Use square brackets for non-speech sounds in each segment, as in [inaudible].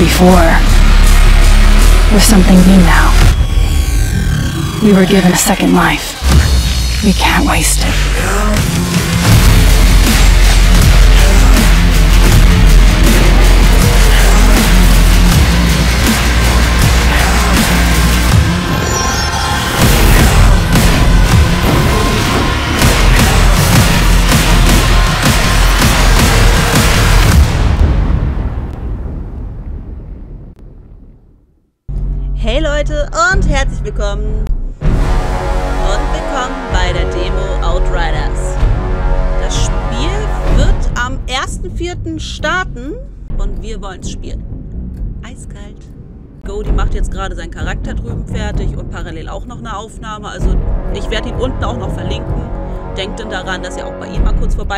before, we're something new now. We were given a second life. We can't waste it.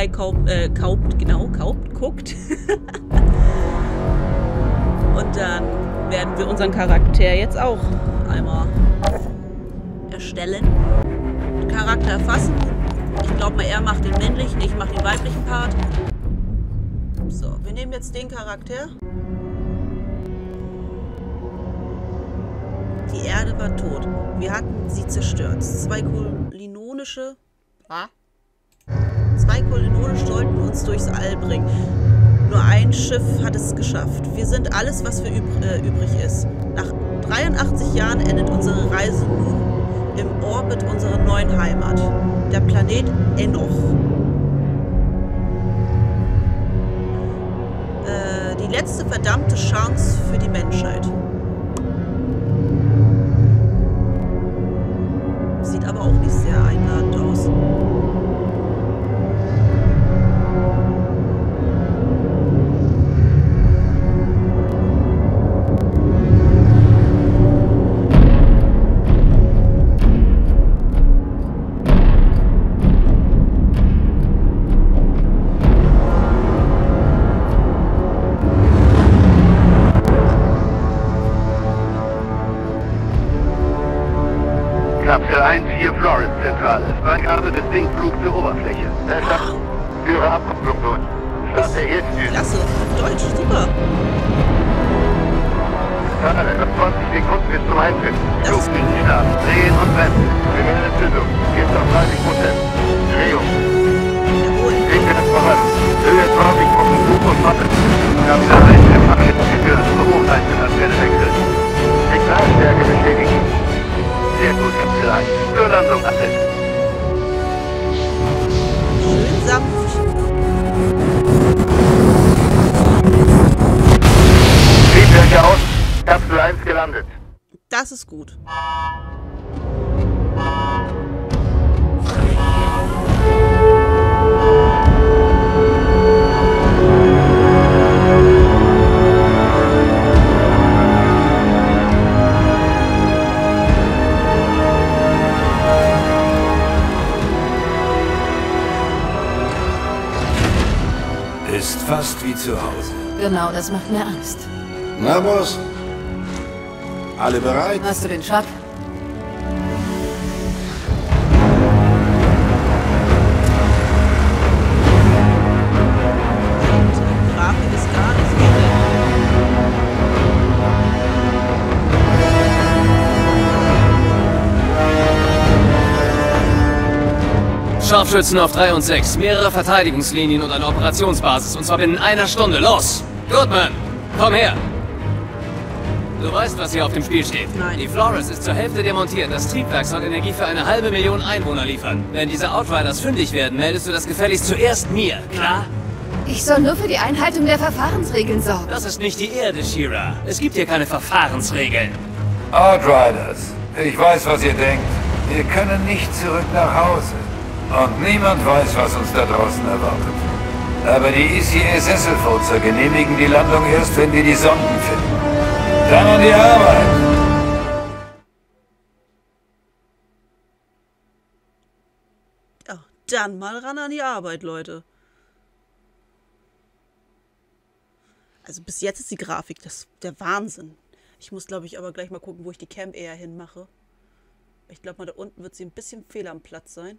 Vorbeikauft, äh, kauft, genau, kauft, guckt. [laughs] Und dann werden wir unseren Charakter jetzt auch einmal erstellen. Charakter erfassen. Ich glaube mal, er macht den männlichen, ich mache den weiblichen Part. So, wir nehmen jetzt den Charakter. Die Erde war tot. Wir hatten sie zerstört. Zwei kolinonische... Was? Zwei kolinonische sollten uns durchs All bringen. Nur ein Schiff hat es geschafft. Wir sind alles, was für üb äh, übrig ist. Nach 83 Jahren endet unsere Reise nun im Orbit unserer neuen Heimat, der Planet Enoch. Äh, die letzte verdammte Chance für die Menschheit. Hause. Genau, das macht mir Angst. Na, Boss? Alle bereit? Hast du den Truck? Scharfschützen auf 3 und 6, mehrere Verteidigungslinien und eine Operationsbasis. Und zwar binnen einer Stunde. Los! Goodman, komm her! Du weißt, was hier auf dem Spiel steht. Nein. Die Flores ist zur Hälfte demontiert. Das Triebwerk soll Energie für eine halbe Million Einwohner liefern. Wenn diese Outriders fündig werden, meldest du das gefälligst zuerst mir, klar? Ich soll nur für die Einhaltung der Verfahrensregeln sorgen. Das ist nicht die Erde, Shira. Es gibt hier keine Verfahrensregeln. Outriders, ich weiß, was ihr denkt. Wir können nicht zurück nach Hause. Und niemand weiß, was uns da draußen erwartet. Aber die ECA Sesselfurzer genehmigen die Landung erst, wenn wir die Sonden finden. Dann an die Arbeit! Dann mal ran an die Arbeit, Leute. Also bis jetzt ist die Grafik das der Wahnsinn. Ich muss, glaube ich, aber gleich mal gucken, wo ich die Cam eher hinmache. Ich glaube mal, da unten wird sie ein bisschen fehl am Platz sein.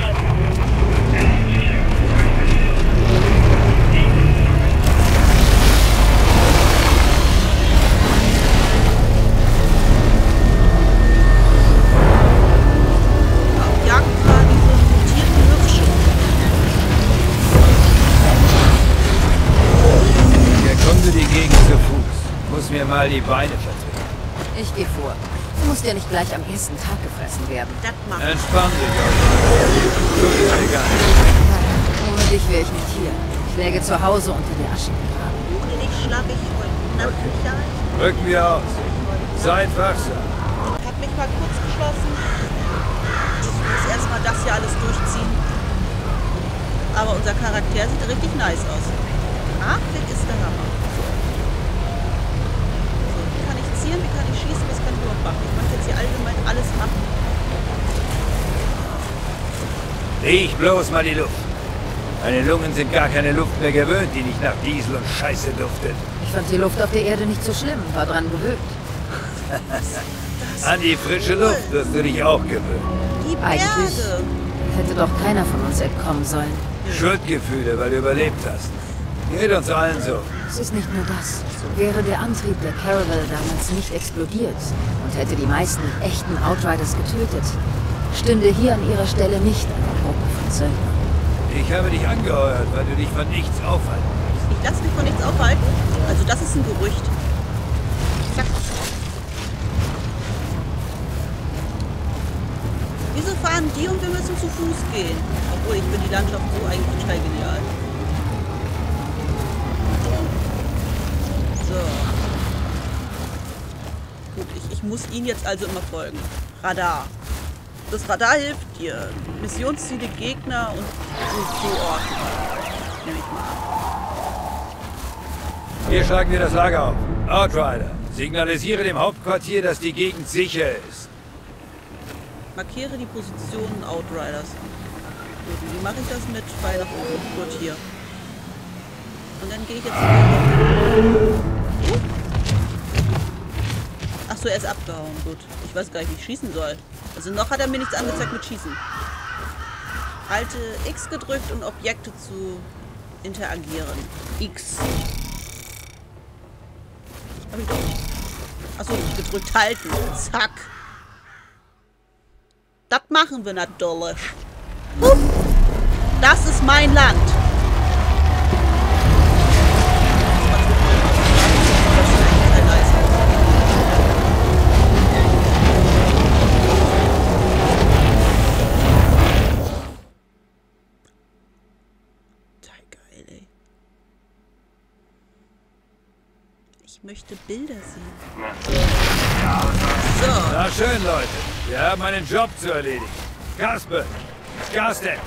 die Gegend zu Fuß. Muss mir mal die Beine vertreten. Ich gehe vor. Du musst ja nicht gleich am ersten Tag gefressen werden. Das macht Entspann dich. Tut dir egal. Ohne dich wäre ich nicht hier. Ich läge zu Hause unter der Asche begraben. ohne dich schlaf ich heute Nacht nicht ein. Rücken wir aus. Seid wachsam. Ich hab mich mal kurz geschlossen. Ich muss erstmal das hier alles durchziehen. Aber unser Charakter sieht richtig nice aus. Grafik ist der Hammer. So, wie kann ich schießen, was kann ich überhaupt machen? Ich möchte jetzt hier allgemein alles machen. Riech bloß mal die Luft. Meine Lungen sind gar keine Luft mehr gewöhnt, die nicht nach Diesel und Scheiße duftet. Ich fand die Luft auf der Erde nicht so schlimm, war dran gewöhnt. [laughs] An die frische Luft wirst du dich auch gewöhnen. Die Eigentlich hätte doch keiner von uns entkommen sollen. Schuldgefühle, weil du überlebt hast. Geht uns allen so. Es ist nicht nur das. Wäre der Antrieb der Caravel damals nicht explodiert und hätte die meisten echten Outriders getötet, stünde hier an ihrer Stelle nicht eine Gruppe von Söldnern. Ich habe dich angeheuert, weil du dich von nichts aufhalten kannst. Ich lasse mich von nichts aufhalten. Also das ist ein Gerücht. Zack. Wieso fahren die und wir müssen zu Fuß gehen? Obwohl ich finde die Landschaft so eigentlich total genial. Ich, muss ihnen jetzt also immer folgen. Radar. Das Radar hilft dir, Missionsziele, Gegner und so zuordnen. Nehme ich mal an. Hier schlagen wir das Lager auf. Outrider, signalisiere dem Hauptquartier, dass die Gegend sicher ist. Markiere die Positionen Outriders. Gut, wie mache ich das mit Pfeil nach oben? Gut, hier. Und dann gehe ich jetzt. Achso, er ist abgehauen. Gut. Ich weiß gar nicht, wie ich schießen soll. Also noch hat er mir nichts angezeigt mit Schießen. Halte X gedrückt, um Objekte zu interagieren. X. Achso, gedrückt halten. Zack. Das machen wir natürlich. Das ist mein Land. Ich möchte Bilder sehen. So. Na schön, Leute. Wir haben einen Job zu erledigen. Kasper, Skarstedt,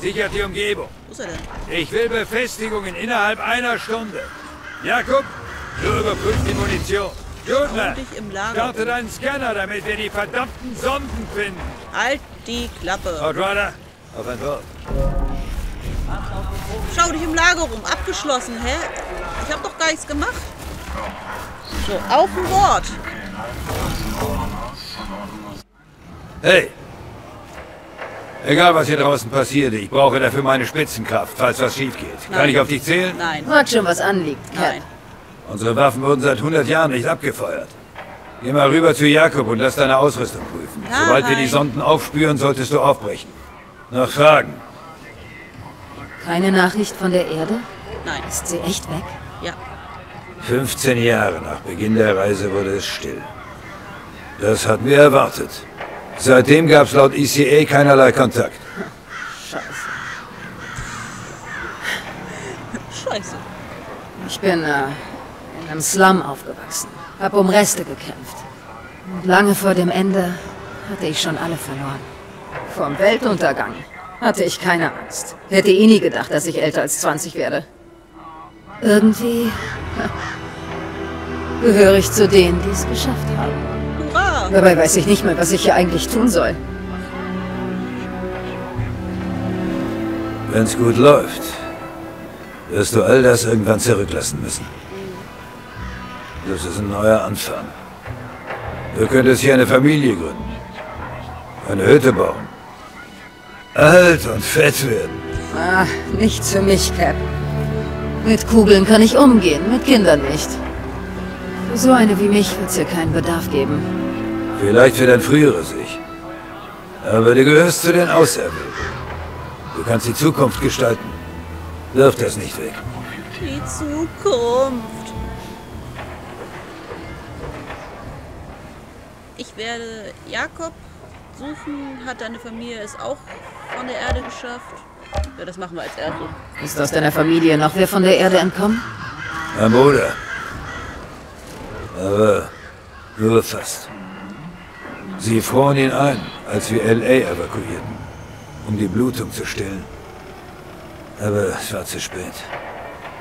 sichert die Umgebung. Wo ist er denn? Ich will Befestigungen innerhalb einer Stunde. Jakob, du überprüfst die Munition. Jodler, dich im Lager starte deinen Scanner, damit wir die verdammten Sonden finden. Halt die Klappe. Outrider, auf ein Wort. Schau dich im Lager rum. Abgeschlossen, hä? Ich hab doch gar nichts gemacht. So, auf ein Wort. Hey, Egal, was hier draußen passiert, ich brauche dafür meine Spitzenkraft, falls was schief geht. Kann Nein. ich auf dich zählen? Nein, Frag schon, was anliegt, Cap. nein. Unsere Waffen wurden seit 100 Jahren nicht abgefeuert. Geh mal rüber zu Jakob und lass deine Ausrüstung prüfen. Ja, Sobald wir die. Sonden aufspüren, solltest du aufbrechen. Noch Fragen? Keine Nachricht von der Erde? Nein. Ist sie echt weg? Ja. 15 Jahre nach Beginn der Reise wurde es still. Das hatten wir erwartet. Seitdem gab es laut ECA keinerlei Kontakt. Scheiße. Scheiße. Ich bin äh, in einem Slum aufgewachsen. Hab um Reste gekämpft. Und lange vor dem Ende hatte ich schon alle verloren. Vom Weltuntergang hatte ich keine Angst. Hätte eh nie gedacht, dass ich älter als 20 werde. Irgendwie [laughs] gehöre ich zu denen, die es geschafft haben. Dabei weiß ich nicht mehr, was ich hier eigentlich tun soll. Wenn's gut läuft, wirst du all das irgendwann zurücklassen müssen. Das ist ein neuer Anfang. Du könntest hier eine Familie gründen. Eine Hütte bauen. Alt und fett werden. Ah, nichts für mich, Cap. Mit Kugeln kann ich umgehen, mit Kindern nicht. So eine wie mich wird's hier keinen Bedarf geben. Vielleicht für dein früheres Ich. Aber du gehörst zu den Auserwählten. Du kannst die Zukunft gestalten. Wirf das nicht weg. Die Zukunft. Ich werde Jakob suchen. Hat deine Familie es auch von der Erde geschafft? Ja, das machen wir als erstes. Ist aus deiner Familie noch wer von der Erde entkommen? Mein Bruder. Aber nur fast. Sie froren ihn ein, als wir L.A. evakuierten, um die Blutung zu stillen. Aber es war zu spät.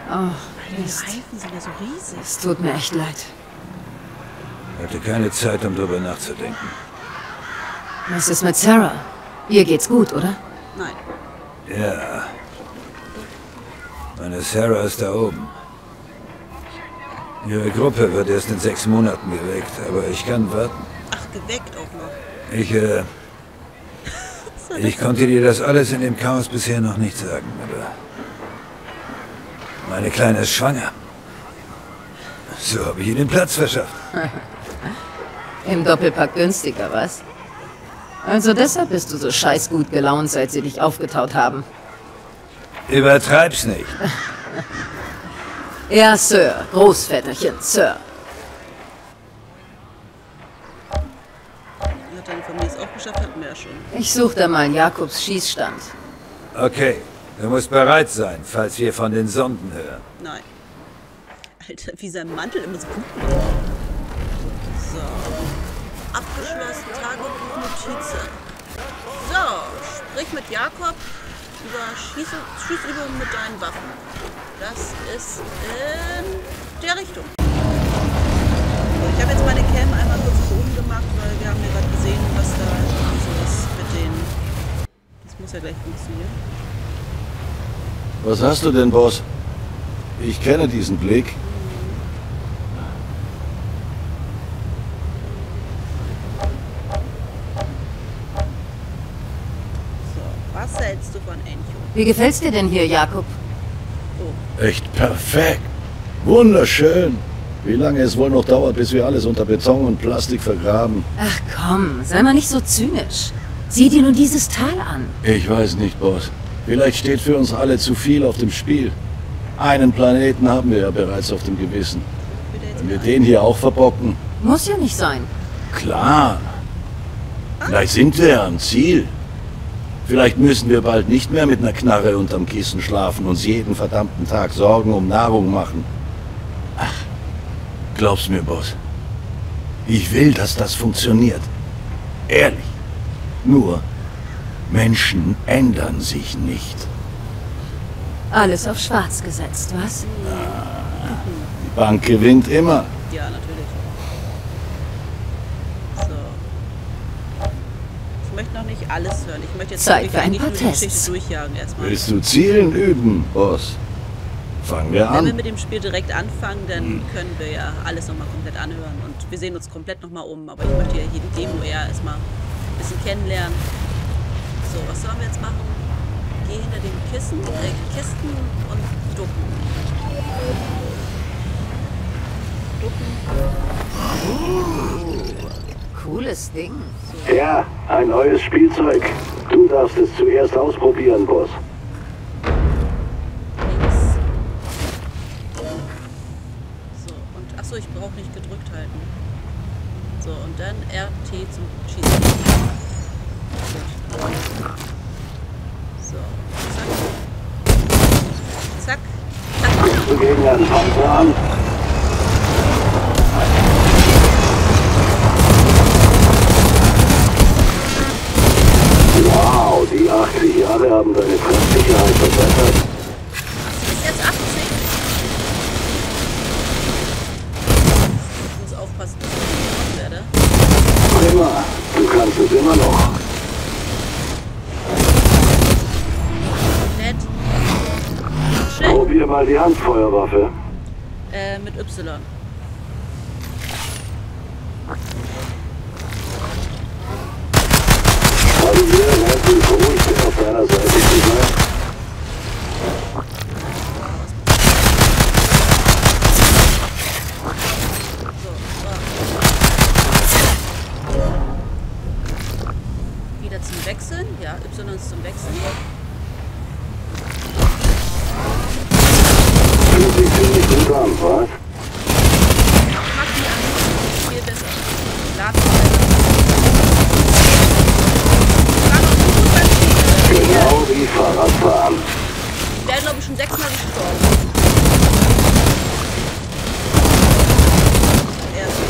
Oh, Die. Reifen sind ja so riesig. Es tut mir echt leid. Hatte keine Zeit, um drüber nachzudenken. Was ist mit Sarah? Ihr geht's gut, oder? Nein. Ja. Meine Sarah ist da oben. Ihre Gruppe wird erst in sechs Monaten geweckt, aber ich kann warten. Ach, geweckt auch noch. Ich, äh, [laughs] ich konnte dir das alles in dem Chaos bisher noch nicht sagen, aber meine Kleine ist schwanger. So habe ich ihr den Platz verschafft. [laughs] Im Doppelpack günstiger, was? Also deshalb bist du so scheiß gut gelaunt, seit sie dich aufgetaut haben. Übertreib's nicht. [laughs] Ja, Sir. Großväterchen, Sir. Hat deine Familie es auch geschafft? Hatten wir ja schon. Ich such da mal Jakobs Schießstand. Okay, du musst bereit sein, falls wir von den Sonden hören. Nein. Alter, wie sein Mantel immer so gut wird. So. Abgeschlossen, Tagebuchnotizen. So, sprich mit Jakob über Schieß Schießübungen mit deinen Waffen. Das ist in der Richtung. So, ich habe jetzt meine Cam einmal kurz nach oben gemacht, weil wir haben ja gerade gesehen, was da so ist mit den... Das muss ja gleich funktionieren. Was hast du denn, Boss? Ich kenne diesen Blick. So, was hältst du von Encho? Wie gefällt's dir denn hier, Jakob? Echt perfekt. Wunderschön. Wie lange es wohl noch dauert, bis wir alles unter Beton und Plastik vergraben? Ach komm, sei mal nicht so zynisch. Sieh dir nur dieses Tal an. Ich weiß nicht, Boss. Vielleicht steht für uns alle zu viel auf dem Spiel. Einen Planeten haben wir ja bereits auf dem Gewissen. Wenn wir den hier auch verbocken, Muss ja nicht sein. klar. Vielleicht sind wir ja am Ziel. Vielleicht müssen wir bald nicht mehr mit einer Knarre unterm Kissen schlafen, uns jeden verdammten Tag Sorgen um Nahrung machen. Ach, glaub's mir, Boss. Ich will, dass das funktioniert. Ehrlich. Nur, Menschen ändern sich nicht. Alles auf schwarz gesetzt, was? Die Bank gewinnt immer. Ja, natürlich. So. Ich möchte noch nicht alles hören. Ich möchte jetzt Zeit für ein paar Tests. Geschichte durchjagen erstmal. Willst du Zielen üben, Boss? Fangen wir Wenn wir an. mit dem Spiel direkt anfangen, dann Hm. können wir ja alles nochmal komplett anhören und wir sehen uns komplett nochmal um. Aber ich möchte ja hier die Demo eher erstmal ein bisschen kennenlernen. So, was sollen wir jetzt machen? Geh hinter den Kissen, äh, Kisten und ducken. Cooles Ding. Ja, ein neues Spielzeug. Du darfst es zuerst ausprobieren, Boss. Links. So, und achso, ich brauche nicht gedrückt halten. So, und dann RT zum Schießen. Gut. So, zack. Zack. Zack. Du gegen einen Panzer an? 80 Jahre haben deine Treffsicherheit verbessert. Ist jetzt 80. Ich muss aufpassen, dass ich nicht gemacht werde. Prima, du kannst es immer noch. Nett. Schnell. Probier mal die Handfeuerwaffe. Äh, mit Y. Hallo hier, Nancy, beruhig dich auf deiner Seite zu sein. Zum Wechseln. Ja, Y ist zum Wechseln. Fühlt sich ziemlich gut an, was? Mach die an. Viel besser. Laden weiter. War noch so gut beim Spielen. Genau wie Fahrradfahren. Ich wäre, glaube ich, schon sechsmal gestorben. Er so.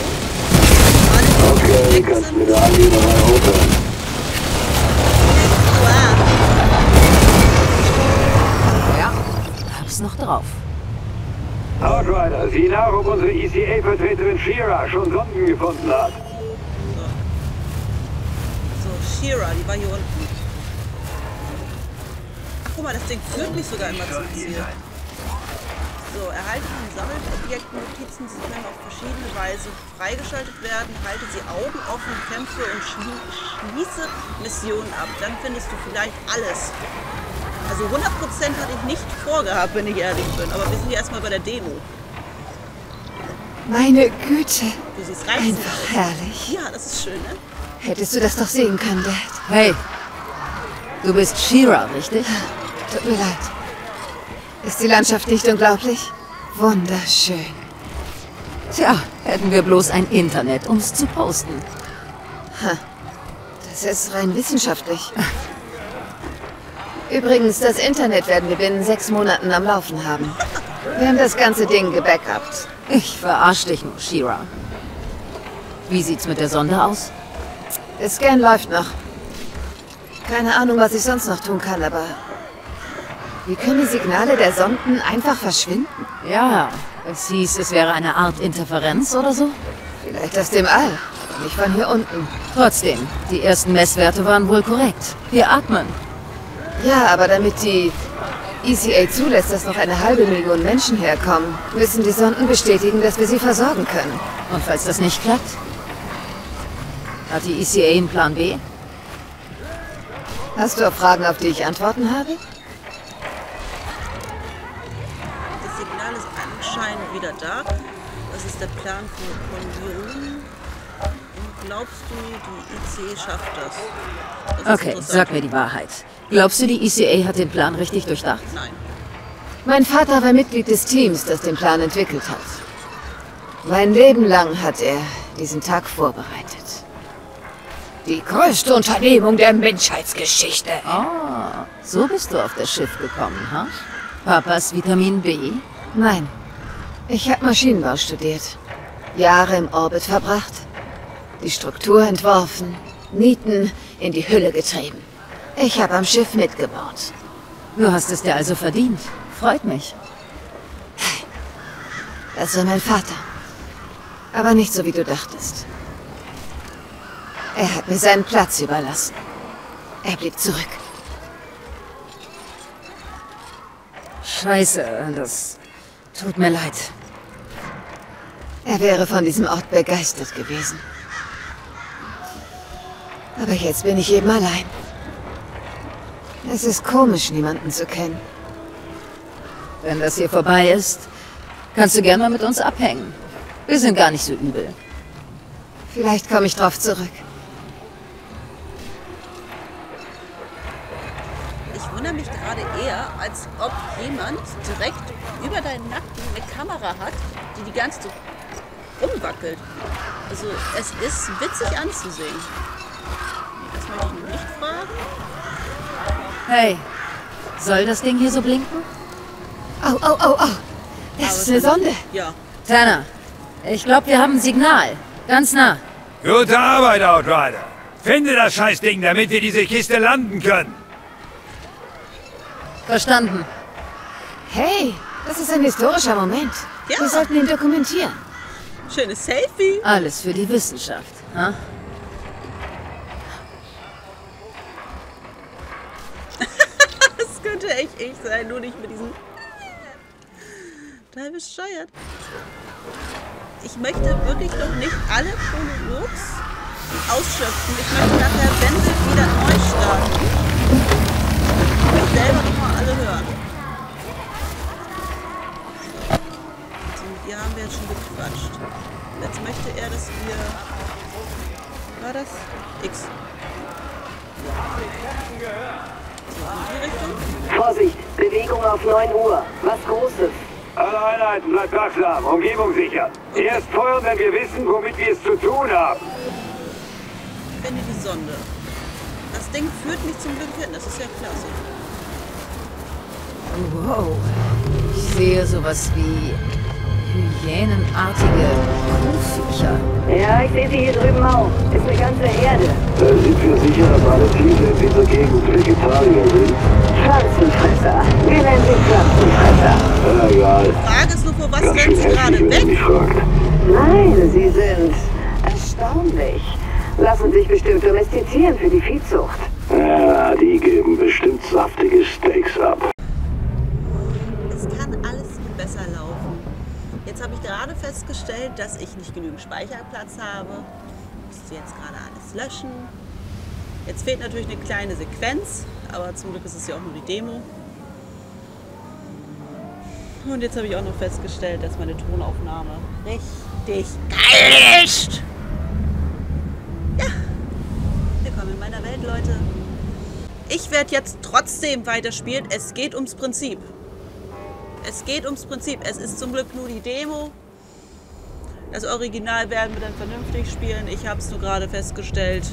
Alle, die Okay, weg kannst sind. mit der Angeberei aufhören. Aua. Ja, hab's noch drauf. Outrider, sieh nach, ob unsere ECA-Vertreterin Shira schon Sonden gefunden hat. So, Shira, die war hier unten. Guck mal, das Ding führt mich sogar immer zum Ziel. So, erhalte von Sammelobjekten Notizen, sie können auf verschiedene Weise freigeschaltet werden. Halte sie Augen offen, kämpfe und schlie schließe Missionen ab. Dann findest du vielleicht alles. Also 100% hatte ich nicht vorgehabt, wenn ich ehrlich bin. Aber wir sind ja erstmal bei der Demo. Meine Güte. Du siehst reizend Einfach aus. herrlich. Ja, das ist schön, ne? Hättest du das doch sehen können, Dad. Hey, du bist Shira, richtig? Tut mir leid. Ist die Landschaft nicht unglaublich? Wunderschön. Tja, hätten wir bloß ein Internet, um's zu posten. Das ist rein wissenschaftlich. Übrigens, das Internet werden wir binnen sechs Monaten am Laufen haben. Wir haben das ganze Ding gebackupt. Ich verarsch dich nur, Shira. Wie sieht's mit der Sonde aus? Der Scan läuft noch. Keine Ahnung, was ich sonst noch tun kann, aber... Wie können die Signale der Sonden einfach verschwinden? Ja, es hieß, es wäre eine Art Interferenz oder so. Vielleicht aus dem All. Nicht von hier unten. Trotzdem, die ersten Messwerte waren wohl korrekt. Wir atmen. Ja, aber damit die ECA zulässt, dass noch eine halbe Million Menschen herkommen, müssen die Sonden bestätigen, dass wir sie versorgen können. Und falls das nicht klappt? Hat die ECA einen Plan B? Hast du auch Fragen, auf die ich Antworten habe? Das Signal ist anscheinend wieder da. Das ist der Plan für Konjuren. Glaubst du, die IC schafft das? das Okay, sag mir die Wahrheit. Glaubst du, die ECA hat den Plan richtig durchdacht? Nein. Mein Vater war Mitglied des Teams, das den Plan entwickelt hat. Mein Leben lang hat er diesen Tag vorbereitet. Die größte Unternehmung der Menschheitsgeschichte. Ah, so bist du auf das Schiff gekommen, ha? Papas Vitamin B? Nein, ich habe Maschinenbau studiert. Jahre im Orbit verbracht. Die Struktur entworfen. Nieten in die Hülle getrieben. Ich habe am Schiff mitgebaut. Du hast es dir also verdient. Freut mich. Das war mein Vater. Aber nicht so, wie du dachtest. Er hat mir seinen Platz überlassen. Er blieb zurück. Scheiße, das tut mir leid. Er wäre von diesem Ort begeistert gewesen. Aber jetzt bin ich eben allein. Es ist komisch, niemanden zu kennen. Wenn das hier vorbei ist, kannst du gern mal mit uns abhängen. Wir sind gar nicht so übel. Vielleicht komme ich drauf zurück. Ich wundere mich gerade eher, als ob jemand direkt über deinen Nacken eine Kamera hat, die die ganze Zeit rumwackelt. Also es ist witzig anzusehen. Das möchte ich nicht fragen. Hey, soll das Ding hier so blinken? Au, au, au, au. Das ist eine Sonde. Ja. Tanner, ich glaube, wir haben ein Signal. Ganz nah. Gute Arbeit, Outrider. Finde das Scheißding, damit wir diese Kiste landen können. Verstanden. Hey, das ist ein historischer Moment. Ja. Wir sollten ihn dokumentieren. Schönes Selfie. Alles für die Wissenschaft. Ha? Das könnte echt ich sein, nur nicht mit diesem... Total bescheuert. Ich möchte wirklich noch nicht alle Prologs ausschöpfen. Ich möchte nachher, wir wieder neu starten, mich selber nochmal alle hören. So, hier haben wir jetzt schon gequatscht. Jetzt möchte er, dass wir... War das? X. So, in die Richtung. Vorsicht, Bewegung auf 9 Uhr. Was Großes. Alle Einheiten, bleibt wachsam. Umgebung sicher. Erst feuern, wenn wir wissen, womit wir es zu tun haben. Finde die Sonde. Das Ding führt mich zum Glück hin. Das ist ja klasse. Wow. Ich sehe sowas wie hyänenartige Kuhviecher. Ja, ich sehe sie hier drüben auch. Ist eine ganze Herde. Sind wir sicher, dass alle Ziele in dieser Gegend Vegetarier sind? Pflanzenfresser. Wir nennen sie Pflanzenfresser. Ja, egal. Frage ist nur, vor was rennen sie gerade weg? mich fragt. Nein, sie sind erstaunlich. Lassen sich bestimmt domestizieren für die Viehzucht. Ja, die geben bestimmt saftige Steaks ab. Es kann alles viel besser laufen. Jetzt habe ich gerade festgestellt, dass ich nicht genügend Speicherplatz habe. Musste jetzt gerade alles löschen. Jetzt fehlt natürlich eine kleine Sequenz, aber zum Glück ist es ja auch nur die Demo. Und jetzt habe ich auch noch festgestellt, dass meine Tonaufnahme richtig geil ist. Ja, willkommen in meiner Welt, Leute. Ich werde jetzt trotzdem weiterspielen. Es geht ums Prinzip. Es geht ums Prinzip. Es ist zum Glück nur die Demo. Das Original werden wir dann vernünftig spielen. Ich habe es nur gerade festgestellt.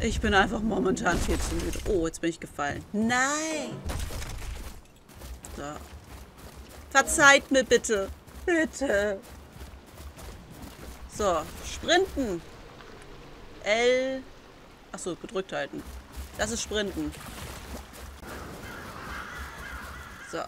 Ich bin einfach momentan viel zu müde. Oh, jetzt bin ich gefallen. Nein! So. Verzeiht mir bitte. Bitte. So, sprinten. L. Achso, gedrückt halten. Das ist Sprinten. So.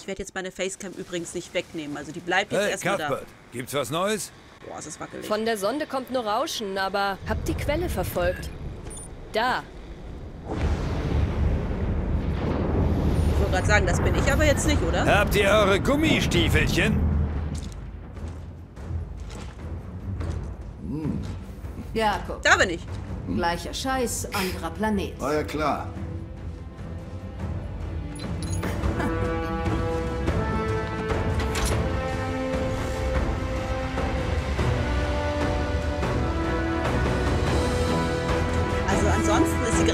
Ich werde jetzt meine Facecam übrigens nicht wegnehmen. Also die bleibt jetzt Hey, erstmal da. Cuthbert, gibt's was Neues? Boah, es ist wackelig. Von der Sonde kommt nur Rauschen, aber habt die Quelle verfolgt. Da. Ich wollte gerade sagen, das bin ich aber jetzt nicht, oder? Habt ihr eure Gummistiefelchen? Jakob, Da bin ich. gleicher Scheiß, anderer Planet. Ja, klar.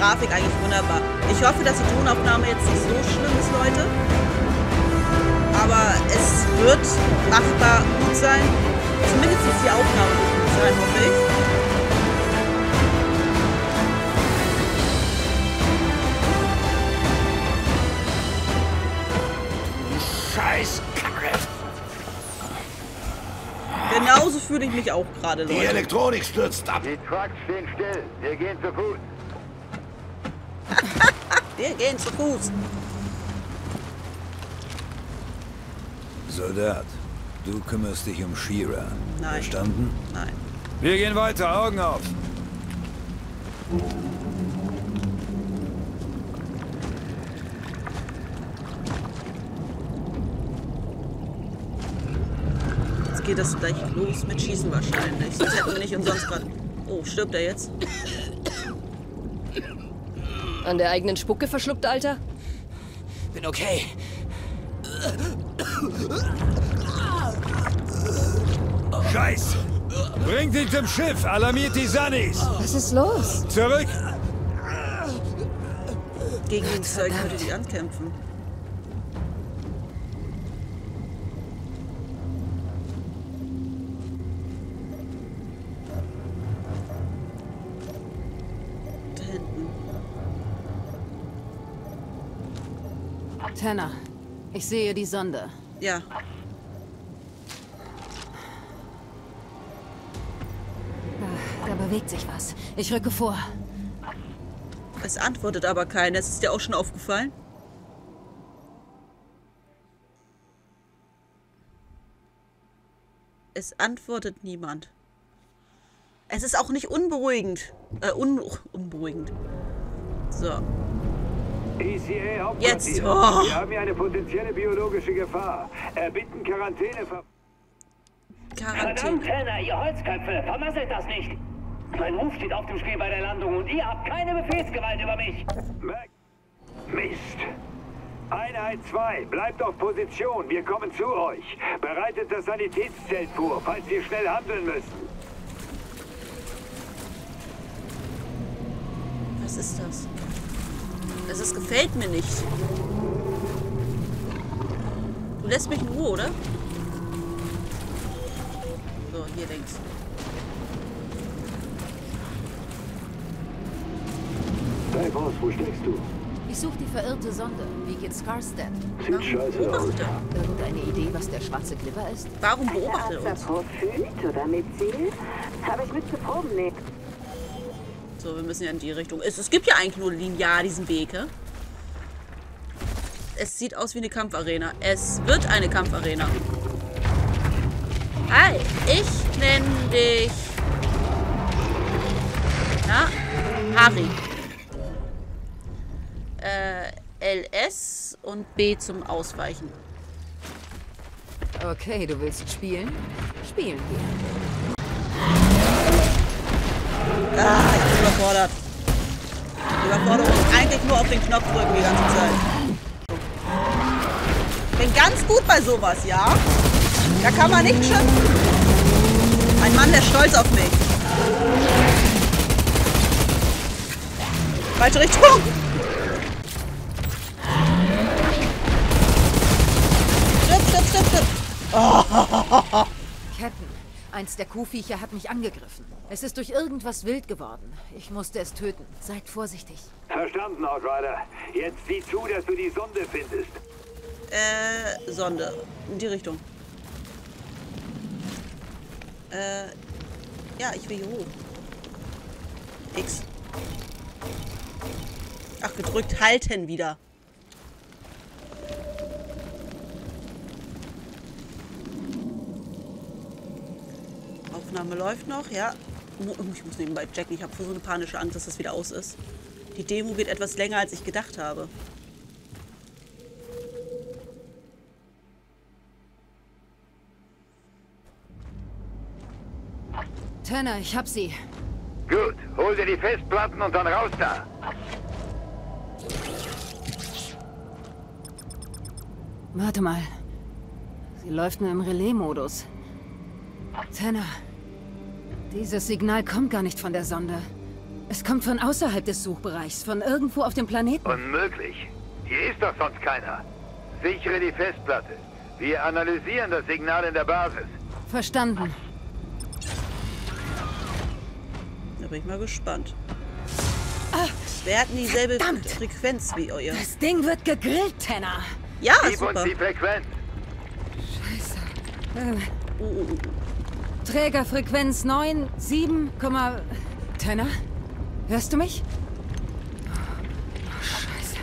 Grafik eigentlich wunderbar. Ich hoffe, dass die Tonaufnahme jetzt nicht so schlimm ist, Leute. Aber es wird machbar gut sein. Zumindest ist die Aufnahme gut sein, hoffe ich. Scheiß Kacke. Genauso fühle ich mich auch gerade, Die Leute. Elektronik stürzt ab. Die Trucks stehen still. Wir gehen zu Fuß. Wir gehen zu Fuß. Soldat, du kümmerst dich um Shira. Nein. Verstanden? Nein. Wir gehen weiter, Augen auf. Jetzt geht das gleich los mit Schießen wahrscheinlich. Sonst hätten wir nicht umsonst gerade Oh, stirbt er jetzt? An der eigenen Spucke verschluckt, Alter? Bin okay. Scheiße! Bringt ihn zum Schiff! Alarmiert die Sunnies! Was ist los? Zurück! Gegen den Zeug würde die ankämpfen. Tanner, ich sehe die Sonde. Ja. Da, da bewegt sich was. Ich rücke vor. Es antwortet aber keiner. Das ist dir auch schon aufgefallen? Es antwortet niemand. Es ist auch nicht unberuhigend. Äh, un unberuhigend. So. ECA. Jetzt. Oh. Wir haben hier eine potenzielle biologische Gefahr. Erbitten Quarantäne. ver- Quarantäne. Verdammt, Tanner, ihr Holzköpfe, vermasselt das nicht! Mein Ruf steht auf dem Spiel bei der Landung und ihr habt keine Befehlsgewalt über mich! Mist. Einheit 2, bleibt auf Position. Wir kommen zu euch. Bereitet das Sanitätszelt vor, falls ihr schnell handeln müsst. Was ist das? Das ist, gefällt mir nicht. Du lässt mich in Ruhe, oder? So, hier links. Hey Boss, wo steckst du? Ich suche die verirrte Sonde. Wie geht Scarstead? Sieht scheiße aus. Irgendeine Idee, was der schwarze Glibber ist? Warum beobachtet er uns? Prophyt oder mit Ziel? Habe ich mit zu Proben nehmen. So, wir müssen ja in die Richtung. Es, es gibt ja eigentlich nur linear diesen Weg, hä? Es sieht aus wie eine Kampfarena. Es wird eine Kampfarena. Hi, ich nenne dich... Na? Harry. Äh, LS und B zum Ausweichen. Okay, du willst spielen? Spielen wir. Ah, ich bin überfordert. Überforderung eigentlich nur auf den Knopf drücken die ganze Zeit. Bin ganz gut bei sowas, ja? Da kann man nicht schimpfen. Ein Mann, der stolz auf mich. Falsche Richtung. Stirb, stirb, stirb, stirb. Oh. Captain, eins der Kuhviecher hat mich angegriffen. Es ist durch irgendwas wild geworden. Ich musste es töten. Seid vorsichtig. Verstanden, Outrider. Jetzt sieh zu, dass du die Sonde findest. Äh, Sonde. In die Richtung. Äh, ja, ich will hier hoch. X. Ach, gedrückt halten wieder. Aufnahme läuft noch, ja. Mu- Ich muss nebenbei checken. Ich habe so eine panische Angst, dass das wieder aus ist. Die Demo geht etwas länger, als ich gedacht habe. Tanner, ich hab sie. Gut, hol dir die Festplatten und dann raus da. Warte mal. Sie läuft nur im Relais-Modus. Tanner, dieses Signal kommt gar nicht von der Sonde. Es kommt von außerhalb des Suchbereichs, von irgendwo auf dem Planeten. Unmöglich. Hier ist doch sonst keiner. Sichere die Festplatte. Wir analysieren das Signal in der Basis. Verstanden. Da bin ich mal gespannt. Wer hat denn dieselbe verdammt. Frequenz wie euer? Das Ding wird gegrillt, Tanner. Ja, Gib uns super. die Frequenz. Äh, Uh, uh, uh. Trägerfrequenz 9, 7, Tanner? Hörst du mich? Oh, Scheiße.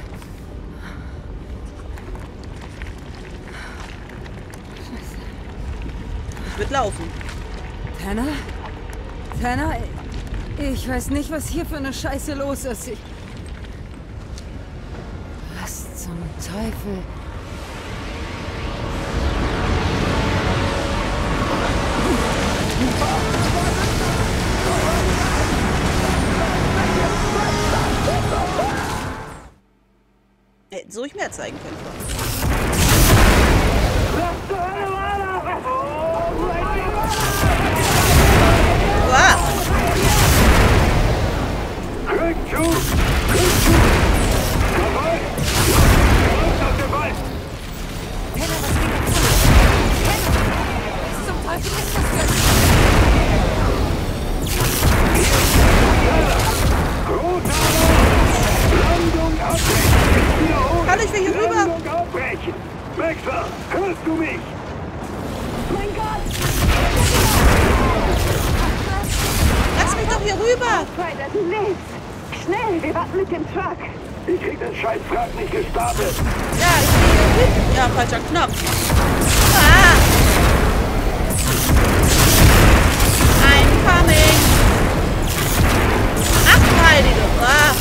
Ich würde laufen. Tanner? Tanner? Ich weiß nicht, was hier für eine Scheiße los ist. Ich was zum Teufel? Sie ruhig mehr zeigen Warten mit dem Truck! Ich krieg den scheiß Frack nicht gestartet! Ja, ich will hier hin. Ja, falscher Knopf. Ah! Incoming! Ach, du Heilige! Ah!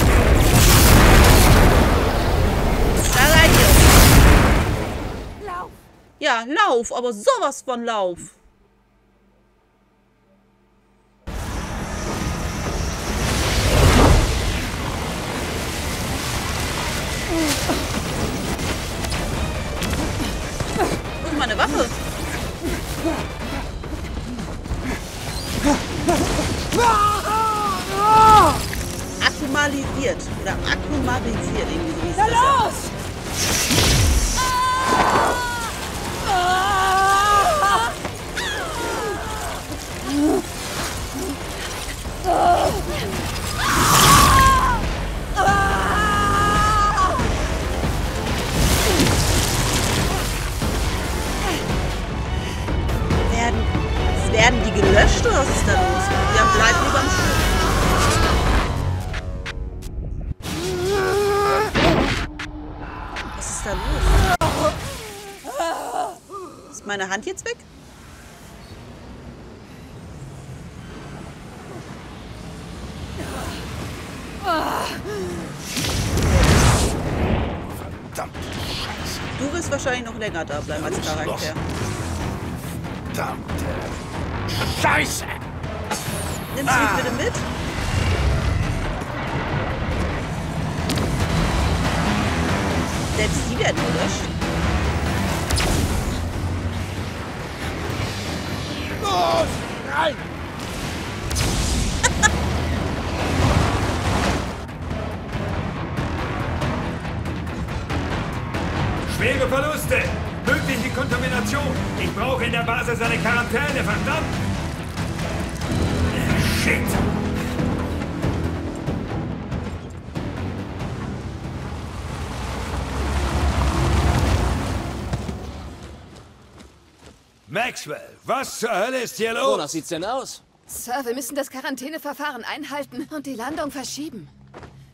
Da seid ihr! Lauf! Ja, lauf, aber sowas von Lauf. Akkumalisiert. Oder akkumalisiert, irgendwie so hieß Na das. ja. los! Werden, werden die gelöscht oder was ist da los? Ja, bleiben da los? Ist meine Hand jetzt weg? Verdammt, Scheiße. Du wirst wahrscheinlich noch länger da bleiben als Charakter. Verdammte Scheiße! Nimmst du mich bitte mit? Selbst werden gelöscht. Los! Rein! [laughs] Schwere Verluste! Mögliche Kontamination! Ich brauche in der Basis eine Quarantäne, verdammt! Shit! Maxwell, was zur Hölle ist hier Wonach los? sieht's denn aus? Sir, wir müssen das Quarantäneverfahren einhalten und die Landung verschieben.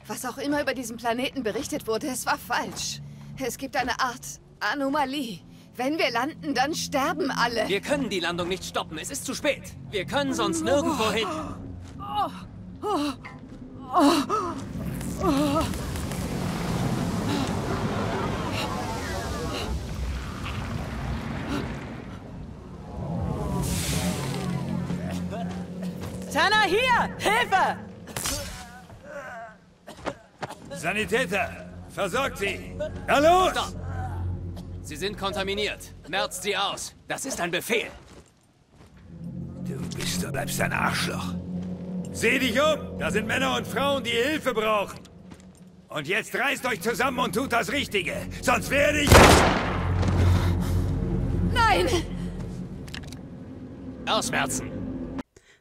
Was auch immer über diesen Planeten berichtet wurde, es war falsch. Es gibt eine Art Anomalie. Wenn wir landen, dann sterben alle. Wir können die Landung nicht stoppen. Es ist zu spät. Wir können sonst nirgendwo hin. Tanner, hier! Hilfe! Sanitäter, versorgt sie! Na los! Stopp! Sie sind kontaminiert. Merzt sie aus. Das ist ein Befehl. Du bist, du bleibst ein Arschloch. Seh dich um! Da sind Männer und Frauen, die Hilfe brauchen. Und jetzt reißt euch zusammen und tut das Richtige. Sonst werde ich... Nein! Ausmerzen.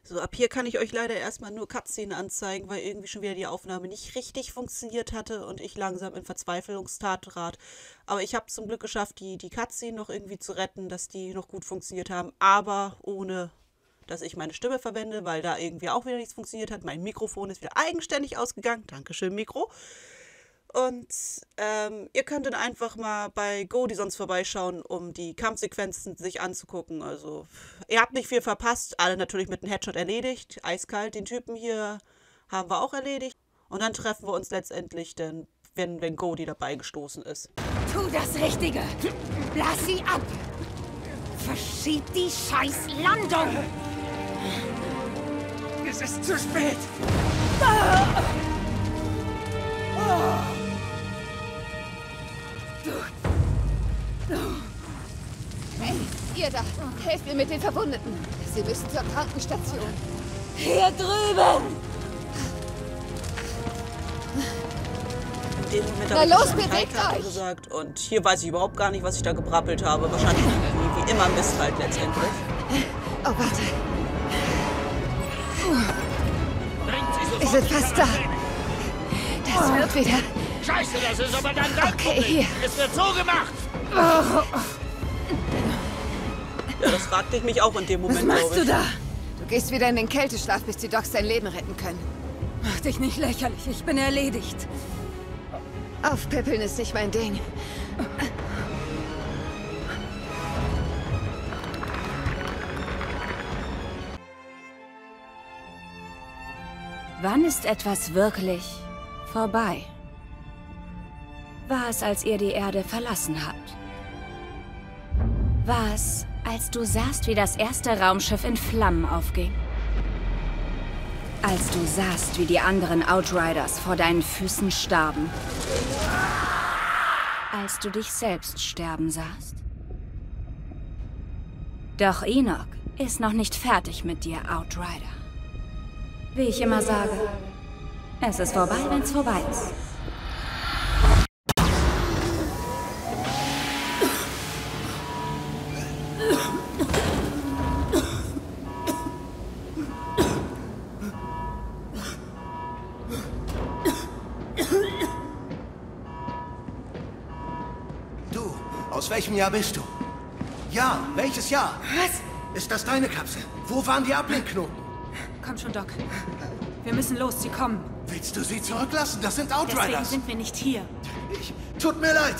So, ab hier kann ich euch leider erstmal nur Cutscene anzeigen, weil irgendwie schon wieder die Aufnahme nicht richtig funktioniert hatte und ich langsam in Verzweiflungstat trat. Aber ich habe zum Glück geschafft, die, die Cutscene noch irgendwie zu retten, dass die noch gut funktioniert haben, aber ohne dass ich meine Stimme verwende, weil da irgendwie auch wieder nichts funktioniert hat. Mein Mikrofon ist wieder eigenständig ausgegangen. Dankeschön, Mikro. Und ähm, ihr könnt dann einfach mal bei Go die sonst vorbeischauen, um die Kampfsequenzen sich anzugucken. Also, ihr habt nicht viel verpasst. Alle natürlich mit einem Headshot erledigt. Eiskalt. Den Typen hier haben wir auch erledigt. Und dann treffen wir uns letztendlich, denn, wenn, wenn Go die dabei gestoßen ist. Tu das Richtige! Lass sie ab! Verschieb die scheiß Landung! Es ist zu spät! Hey, ihr da, helft mir mit den Verwundeten. Sie müssen zur Krankenstation. Hier drüben! Na los, bewegt euch! Gesagt. Und hier weiß ich überhaupt gar nicht, was ich da gebrappelt habe. Wahrscheinlich wie, wie immer Mist halt letztendlich. Oh, warte. Ich bin fast da. Das wird wieder. Scheiße, das ist aber dann dein Okay, Problem. hier. Es wird so gemacht. Ja, das fragte ich mich auch in dem Was Moment, machst glaube du da? Du gehst wieder in den Kälteschlaf, bis die Docs dein Leben retten können. Mach dich nicht lächerlich, ich bin erledigt. Aufpäppeln ist nicht mein Ding. Wann ist etwas wirklich vorbei? War es, als ihr die Erde verlassen habt? War es, als du sahst, wie das erste Raumschiff in Flammen aufging? Als du sahst, wie die anderen Outriders vor deinen Füßen starben? Als du dich selbst sterben sahst? Doch Enoch ist noch nicht fertig mit dir, Outrider. Wie ich immer sage, es ist vorbei, wenn's vorbei ist. Du, aus welchem Jahr bist du? Ja, welches Jahr? Was? Ist das deine Kapsel? Wo waren die Ablenkknoten? Komm schon, Doc. Wir müssen los, sie kommen. Willst du sie zurücklassen? Das sind Deswegen Outriders. sind wir nicht hier. Ich, tut mir leid.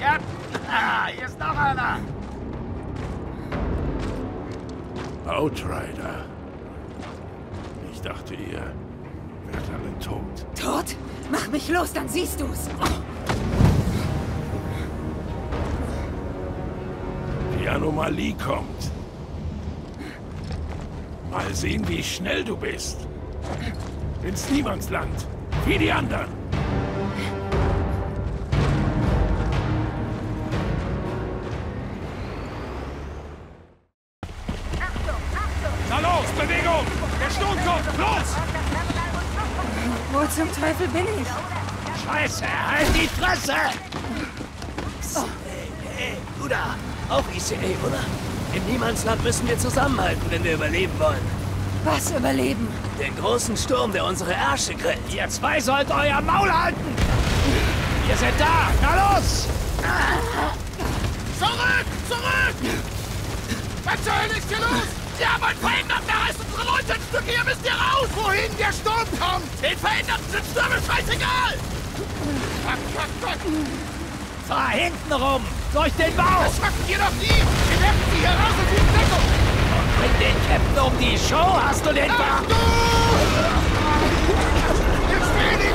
Ja, ah, hier ist noch einer. Outrider. Ich dachte, ihr wärt alle tot. Tot? Mach mich los, dann siehst du's. Die Anomalie kommt. Mal sehen, wie schnell du bist. Ins Niemandsland. Wie die anderen. Teufel bin ich? Scheiße, halt die Fresse! Hey, hey, du da! Auch ICA, oder? Im Niemandsland müssen wir zusammenhalten, wenn wir überleben wollen. Was überleben? Den großen Sturm, der unsere Ärsche grillt. Ihr zwei sollt euer Maul halten! Wir sind da! Na los! Zurück! Zurück! Was zur Hölle ist hier los? Sie haben einen Verhinderten, der heißt unsere Leute ein Stück, hier müsst ihr raus! Wohin der Sturm kommt! Den Verhinderten sind Stürme scheißegal! Fuck, fuck, fuck! Fahr hinten rum! Durch den Bau! Das schaffen wir doch nie! Wir werfen sie hier raus und suchen Deckung! Und bring den Captain um die Show, hast du den Ach, du! Jetzt wenig!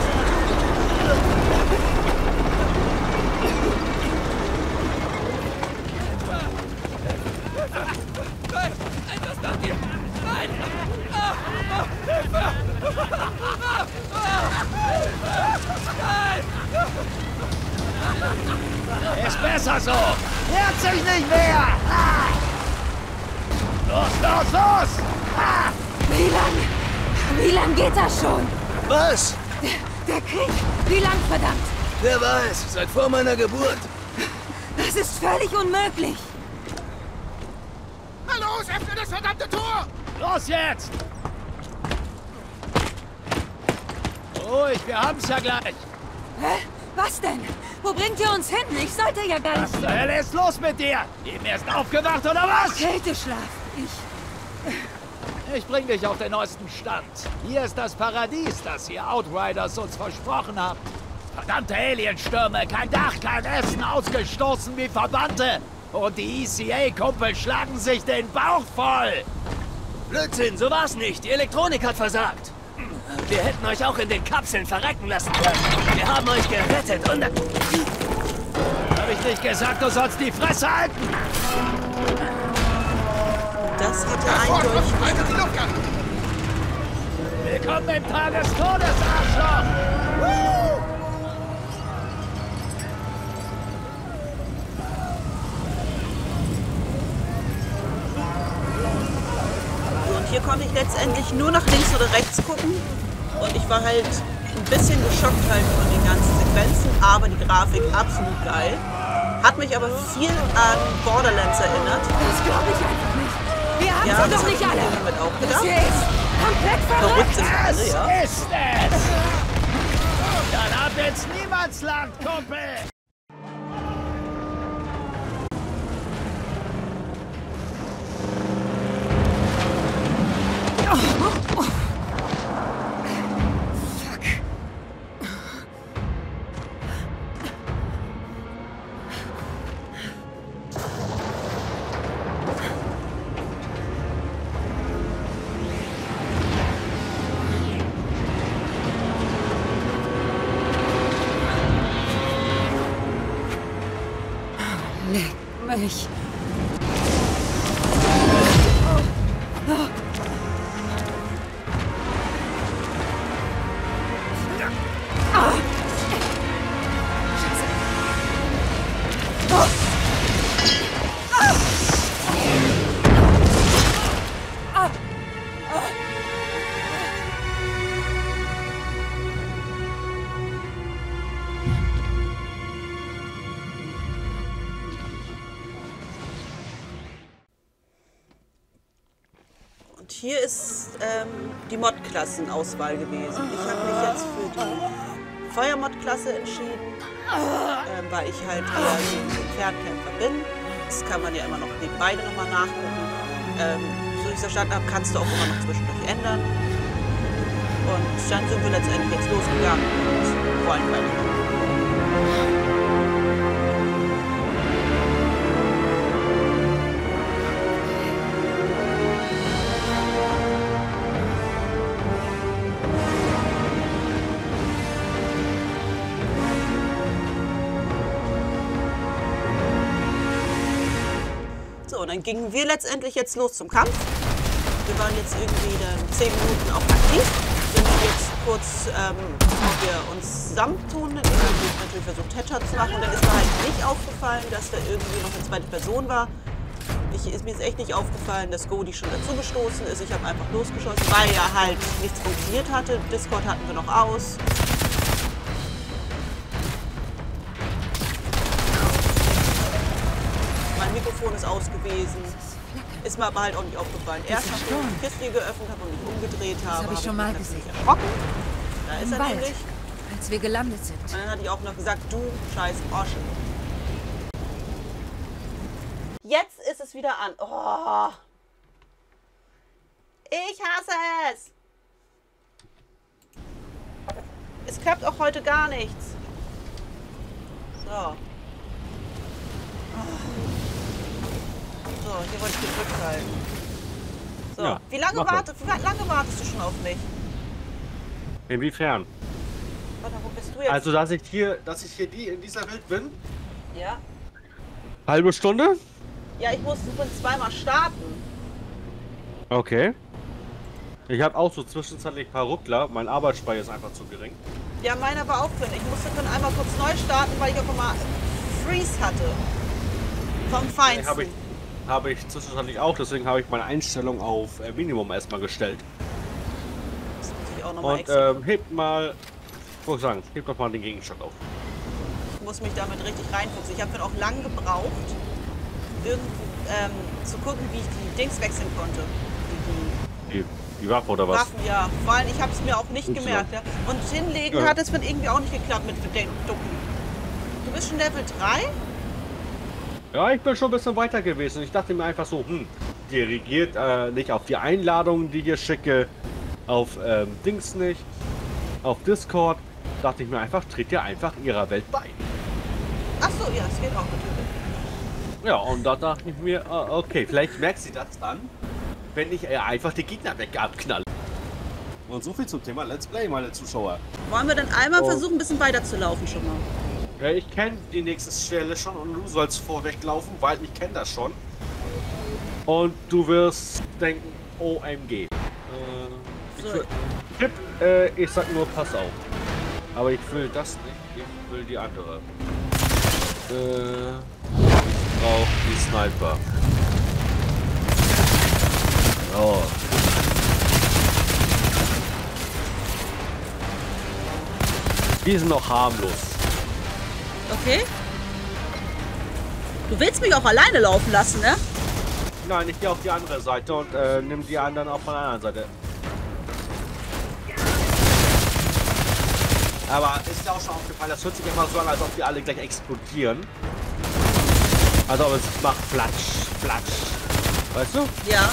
Etwas nach dir! Nein! Hilfe! Nein! Ist besser so! Hört sich nicht mehr! Los, los, los! Wie lang? Wie lang geht das schon? Was? Der Krieg? Wie lang, verdammt? Wer weiß, seit vor meiner Geburt. Das ist völlig unmöglich. Na los, öffne das verdammte Tor! Los jetzt! Ruhig, wir haben's ja gleich. Hä? Was denn? Wo bringt ihr uns hin? Ich sollte ja gar Was nicht... zur Hölle ist los mit dir? Eben erst aufgewacht, oder was? Kälteschlaf. Ich... Ich bring dich auf den neuesten Stand. Hier ist das Paradies, das ihr Outriders uns versprochen habt. Verdammte Alienstürme, kein Dach, kein Essen, ausgestoßen wie Verbannte. Und die ECA-Kumpel schlagen sich den Bauch voll. Blödsinn, so war's nicht. Die Elektronik hat versagt. Wir hätten euch auch in den Kapseln verrecken lassen können. Wir haben euch gerettet und... Hab ich nicht gesagt, du sollst die Fresse halten? Das hat er eindeutig Haltet die Luft an! Willkommen im Tag des Todes, Arschloch! Woo! Hier konnte ich letztendlich nur nach links oder rechts gucken. Und ich war halt ein bisschen geschockt halt von den ganzen Sequenzen, aber die Grafik absolut geil. Hat mich aber viel an Borderlands erinnert. Das glaube ich einfach nicht. Wir haben Ja, sie das doch nicht ich alle. mir damit auch Das gedacht. hier ist komplett Verrückt wir alle, ja. ist es! Dann habt jetzt Niemandsland, Kumpel! Mod-Klassenauswahl gewesen. Ich habe mich jetzt für die Feuermod-Klasse entschieden, ähm, weil ich halt eher gegen den Fernkämpfer bin. Das kann man ja immer noch nebenbei nochmal nachgucken. Ähm, so wie ich es verstanden habe, kannst du auch immer noch zwischendurch ändern. Und dann sind wir letztendlich jetzt losgegangen und wollen weitermachen. Dann gingen wir letztendlich jetzt los zum Kampf. Wir waren jetzt irgendwie dann 10 Minuten auch aktiv. Sind jetzt kurz, ähm, bevor wir uns zusammentun, dann natürlich versucht, Headshot zu machen. Dann ist mir halt nicht aufgefallen, dass da irgendwie noch eine zweite Person war. Ich, ist, mir ist echt nicht aufgefallen, dass Godi schon dazu gestoßen ist. Ich habe einfach losgeschossen, weil ja halt nichts funktioniert hatte. Discord hatten wir noch aus. Aus gewesen. Ist mir aber halt auch nicht aufgefallen. Erst nachdem ich die Kiste geöffnet habe und mich umgedreht habe, hab ich schon mal gesehen. erschrocken. Da ist Im er Wald, nämlich. als wir gelandet sind. Und dann hatte ich auch noch gesagt, du scheiß Osche. Jetzt ist es wieder an. Oh. Ich hasse es. Es klappt auch heute gar nichts. So. So, hier wollte ich gedrückt halten. So, Ja, wie, lange mach mal. warte, wie lange wartest du schon auf mich? Inwiefern? Warte, wo bist du jetzt? Also, dass ich hier, dass ich hier die in dieser Welt bin? ja. Halbe Stunde? Ja, ich musste von zweimal starten. Okay. Ich habe auch so zwischenzeitlich ein paar Ruckler. Mein Arbeitsspeicher ist einfach zu gering. Ja, meiner war auch drin. Ich musste dann einmal kurz neu starten, weil ich auch immer Freeze hatte. Vom Feinsten. Habe ich, ich zwischenzeitlich auch, deswegen habe ich meine Einstellung auf äh, Minimum erstmal gestellt. Ich auch nochmal Und ähm, hebt mal, ich muss sagen, hebt doch mal den Gegenstand auf. Ich muss mich damit richtig reinfuchsen. Ich habe dann auch lang gebraucht, irgendwo ähm, zu gucken, wie ich die Dings wechseln konnte. Die, Die, die Waffe oder was? Waffen, ja. Vor allem, ich habe es mir auch nicht so. gemerkt. Ja. Und hinlegen Ja. hat es dann irgendwie auch nicht geklappt mit den Ducken. Du bist schon Level 3? Ja, ich bin schon ein bisschen weiter gewesen. Ich dachte mir einfach so, hm, die reagiert äh, nicht auf die Einladungen, die ich schicke, auf ähm, Dings nicht, auf Discord. Dachte ich mir einfach, tritt ihr einfach ihrer Welt bei. Ach so, ja, es geht auch natürlich. Ja, und da dachte ich mir, ah, okay, vielleicht merkt sie das dann, wenn ich äh, einfach die Gegner weg abknalle. Und so viel zum Thema Let's Play, meine Zuschauer. Wollen wir dann einmal Oh. versuchen, ein bisschen weiter zu laufen schon mal? Ja, ich kenne die nächste Stelle schon und du sollst vorweglaufen, weil ich kenne das schon. Und du wirst denken, OMG. Äh, ich, will, Tipp, äh, ich sag nur, pass auf. Aber ich will das nicht, ich will die andere. Äh, ich brauch die Sniper. Oh. Die sind noch harmlos. Okay. Du willst mich auch alleine laufen lassen, ne? Nein, ich gehe auf die andere Seite und äh, nimm die anderen auch von der anderen Seite. Aber ist dir auch schon aufgefallen, das hört sich immer so an, als ob die alle gleich explodieren. Also ob es macht Flatsch, Flatsch. Weißt du? Ja.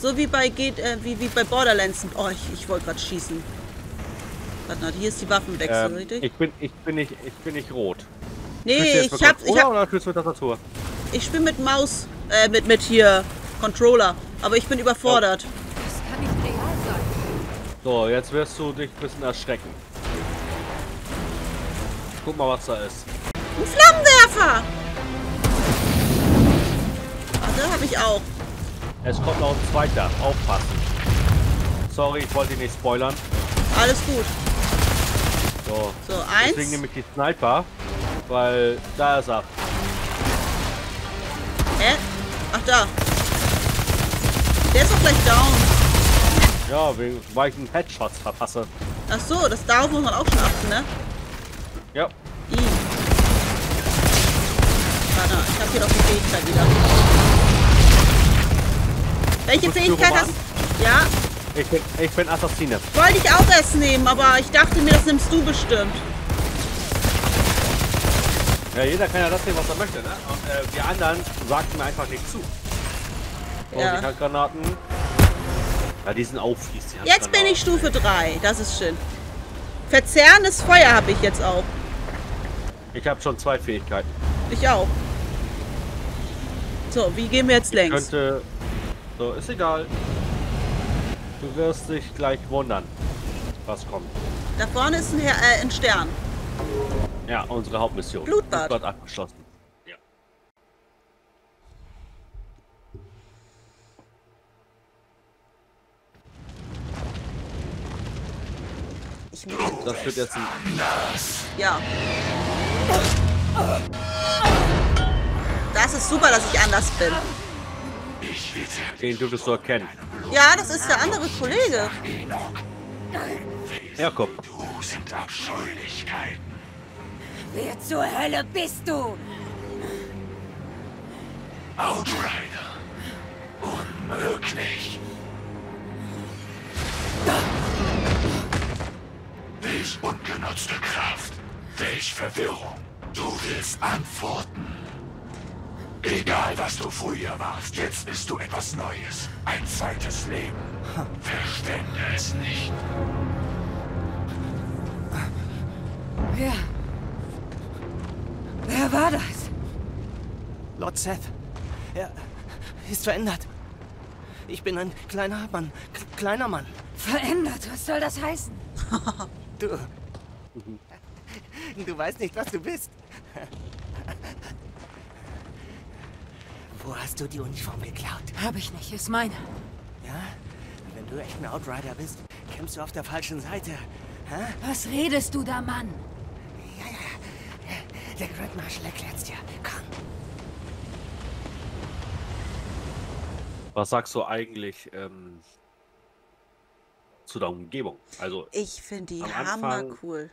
So wie bei geht, äh, wie, wie bei Borderlands. Oh, ich, ich wollte gerade schießen. Warte mal, hier ist die Waffenwechsel, Ähm, richtig? ich bin, ich bin nicht, ich bin nicht rot. Nee, ich hab- ich Controller hab- oder mit Tastatur? Ich spiele mit Maus, äh, mit, mit hier Controller. Aber ich bin überfordert. Das kann nicht real sein. So, jetzt wirst du dich ein bisschen erschrecken. Guck mal, was da ist. Ein Flammenwerfer! Warte, habe ich auch. Es kommt noch ein zweiter. Aufpassen. Sorry, ich wollte ihn nicht spoilern. Alles gut. So, So, eins. Deswegen nehme ich die Sniper, weil da ist er. Hä? Ach, da. Der ist doch gleich down. Ja, wegen, weil ich einen Headshot verpasse. Ach so, das darauf muss man auch schon achten, ne? Ja. I. Warte, ich habe hier doch die Fähigkeit wieder. Welche du Fähigkeit hast Ja, Ich bin, ich bin Assassine. wollte ich auch erst nehmen, aber ich dachte mir, das nimmst du bestimmt. Ja, jeder kann ja das nehmen, was er möchte, ne? Und äh, die anderen sagten mir einfach nicht zu. So, Ja. die Handgranaten. Ja, die sind auch fies, die Jetzt bin ich. Stufe 3, das ist schön. Verzerrendes Feuer habe ich jetzt auch. Ich habe schon zwei Fähigkeiten. Ich auch. So, wie gehen wir jetzt längs? Könnte. So, ist egal. Du wirst dich gleich wundern, was kommt. Da vorne ist ein, äh, ein Stern. Ja, unsere Hauptmission. Blutbad. Blutbad abgeschlossen. Ja. Ich Das wird jetzt ein. Ja. Das ist super, dass ich anders bin. Den dürftest du erkennen. Ja, das ist der andere Kollege. Jakob. Du sind Abscheulichkeiten. Wer zur Hölle bist du? Outrider. Unmöglich. Welch ungenutzte Kraft. Welch Verwirrung. Du willst Antworten. Egal, was du früher warst, jetzt bist du etwas Neues. Ein zweites Leben. Verschwende es nicht. Wer? Wer war das? Lord Seth. Er ist verändert. Ich bin ein kleiner Mann. K kleiner Mann. Verändert? Was soll das heißen? Du. Du weißt nicht, was du bist. Wo hast du die Uniform geklaut? Hab ich nicht, ist meine. Ja? Wenn du echt ein Outrider bist, kämpfst du auf der falschen Seite. Hä? Was redest du da, Mann? Der Grand Marshal erklärt's dir. Komm. Was sagst du eigentlich ähm, zu der Umgebung? Also, Ich finde die Am hammer Anfang- cool.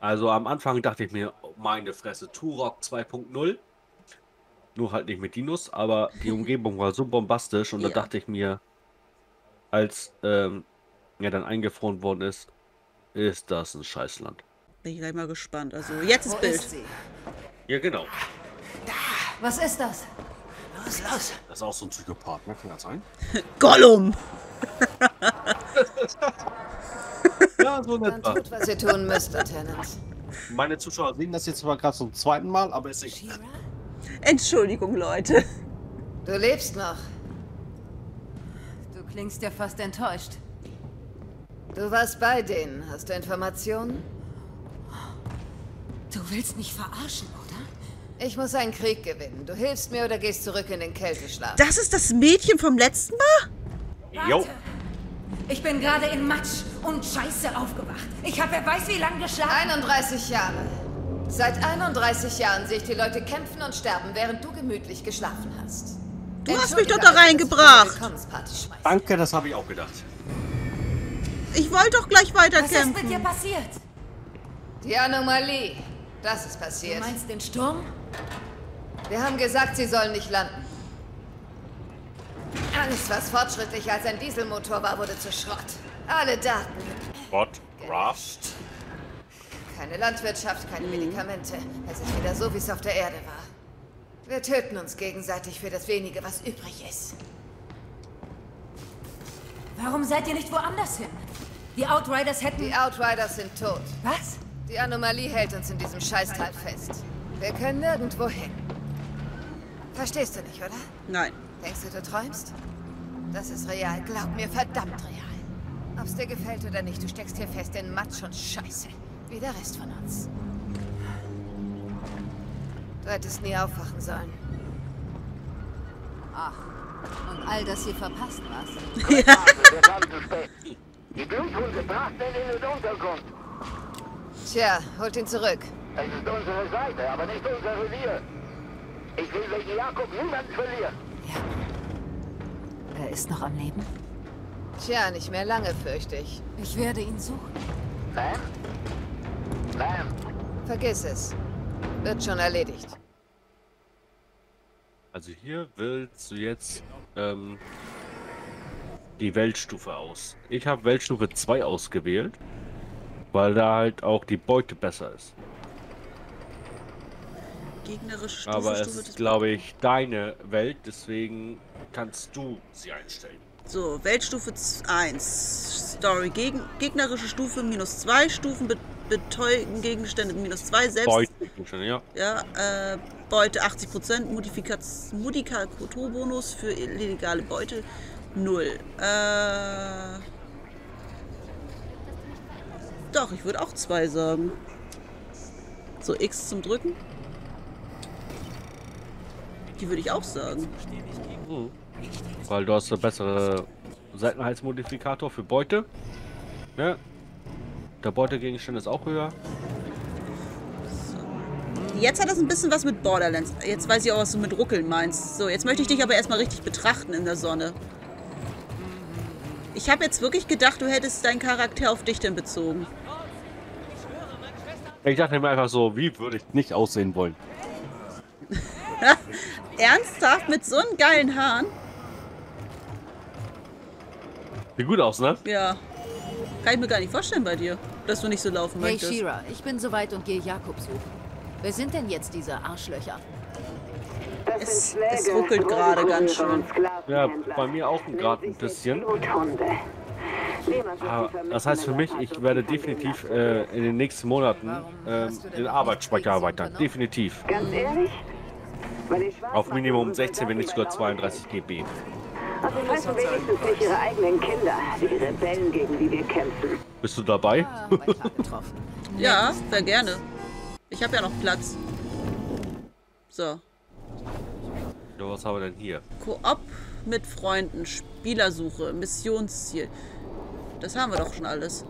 also am Anfang dachte ich mir, oh, meine Fresse, Turok 2.0. Nur halt nicht mit Dinos, aber die [laughs] Umgebung war so bombastisch und Ja. da dachte ich mir, als ähm, er dann eingefroren worden ist, ist das ein Scheißland. Bin ich gleich mal gespannt. Also, jetzt ist Wo Bild. ist sie? Ja, genau. Was ist das? Los, los. Das ist auch so ein Psychopath, ne? Kann das sein? [laughs] Gollum! [laughs] Ja, so Dann nett. tut, was ihr tun müsst, Lieutenant. Meine Zuschauer sehen das jetzt zwar gerade zum zweiten Mal, aber ist egal. Entschuldigung, Leute. Du lebst noch. Du klingst ja fast enttäuscht. Du warst bei denen. Hast du Informationen? Du willst mich verarschen, oder? Ich muss einen Krieg gewinnen. Du hilfst mir oder gehst zurück in den Kälteschlaf. Das ist das Mädchen vom letzten Mal? Jo. Ich bin gerade in Matsch und Scheiße aufgewacht. Ich habe wer weiß wie lange geschlafen. 31 Jahre. Seit 31 Jahren sehe ich die Leute kämpfen und sterben, während du gemütlich geschlafen hast. Du hast mich doch da reingebracht. Danke, das habe ich auch gedacht. Ich wollte doch gleich Was ist weiterkämpfen. mit dir passiert? Die Anomalie. Das ist passiert. Du meinst den Sturm? Wir haben gesagt, sie sollen nicht landen. Alles, was fortschrittlicher als ein Dieselmotor war, wurde zu Schrott. Alle Daten. What? Rust? Keine Landwirtschaft, keine Medikamente. Es ist wieder so, wie es auf der Erde war. Wir töten uns gegenseitig für das wenige, was übrig ist. Warum seid ihr nicht woanders hin? Die Outriders hätten... Die Outriders sind tot. Was? Die Anomalie hält uns in diesem Scheißteil fest. Wir können nirgendwo hin. Verstehst du nicht, oder? Nein. Denkst du, du träumst? Das ist real. Glaub mir, verdammt real. Ob's dir gefällt oder nicht, du steckst hier fest in Matsch und Scheiße. Wie der Rest von uns. Du hättest nie aufwachen sollen. Ach, und all das hier verpasst was. Wir kamen zu spät. Die Bluthunde brachten ihn in den Untergrund. Tja, holt ihn zurück. Es ist unsere Seite, aber nicht unser Revier. Ich will wegen Jakob niemanden verlieren. Er ist noch am Leben? Tja, nicht mehr lange, fürchte ich. Ich werde ihn suchen. Ma'am? Vergiss es. Wird schon erledigt. Also hier wählst du jetzt ähm, die Weltstufe aus. Ich habe Weltstufe 2 ausgewählt, weil da halt auch die Beute besser ist. Gegnerische Stufe, Aber es Stufe ist, glaube ich, deine Welt, deswegen kannst du sie einstellen. So, Weltstufe 1. Story. Gegen, gegnerische Stufe minus 2 Stufen. Be betäuben Gegenstände minus 2. Selbst. Beute schon, ja. Ja, äh, Beute 80%. Modifikaz- Modifikator-Bonus für illegale Beute 0. Äh. Doch, ich würde auch 2 sagen. So, X zum Drücken. Die würde ich auch sagen. Mhm. Weil du hast eine bessere Seltenheitsmodifikator für Beute. Ja. Der Beutegegenstand ist auch höher. Jetzt hat das ein bisschen was mit Borderlands. Jetzt weiß ich auch, was du mit Ruckeln meinst. So, jetzt möchte ich dich aber erstmal richtig betrachten in der Sonne. Ich habe jetzt wirklich gedacht, du hättest deinen Charakter auf dich denn bezogen. Ich dachte mir einfach so, wie würde ich nicht aussehen wollen? [laughs] Ernsthaft mit so einen geilen Haaren? Sieht gut aus, ne? Ja. Kann ich mir gar nicht vorstellen bei dir, dass du nicht so laufen Hey möchtest. Shira, ich bin soweit und gehe Jakob suchen. Wer sind denn jetzt diese Arschlöcher? Es, es ruckelt gerade ganz schön. Ja, bei mir auch gerade ein bisschen. Aber das heißt für mich, ich werde definitiv äh, in den nächsten Monaten ähm, den Arbeitsspeicher erweitern. Definitiv. Auf Minimum 16, wenn nicht sogar 32 GB. Und sie treffen wenigstens nicht ihre eigenen Kinder, die Rebellen, gegen die wir kämpfen. Bist du dabei? Ja, sehr gerne. Ich habe ja noch Platz. So. Ja, was haben wir denn hier? Koop mit Freunden, Spielersuche, Missionsziel. Das haben wir doch schon alles.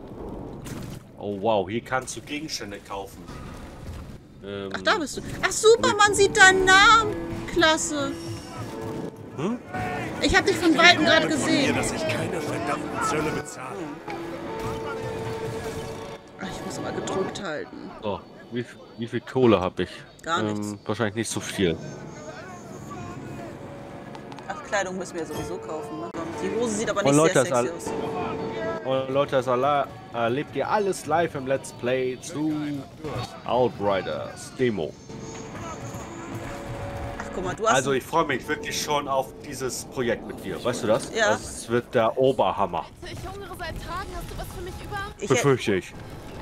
Oh wow, hier kannst du Gegenstände kaufen. Ähm, Ach, da bist du. Ach, super, man sieht deinen Namen. Klasse. Hm? Ich habe dich von Weitem gerade gesehen. dass ich keine verdammten Zölle bezahle. Ach, ich muss mal gedrückt halten. So, wie, viel- wie viel Kohle habe ich? Gar nichts. wahrscheinlich nicht so viel. Ach, Kleidung müssen wir sowieso kaufen. Ne? Die Hose sieht aber nicht Leute, sehr sexy all- aus. Und Leute, das erlebt ihr alles live im Let's Play zu Outriders Demo. Guck mal, du hast... Also ich freue mich wirklich schon auf dieses Projekt mit dir. Weißt du das? Ja. Das wird der Oberhammer. Ich hungere seit Tagen. Hast du was für mich über? ich, Befürchte ich.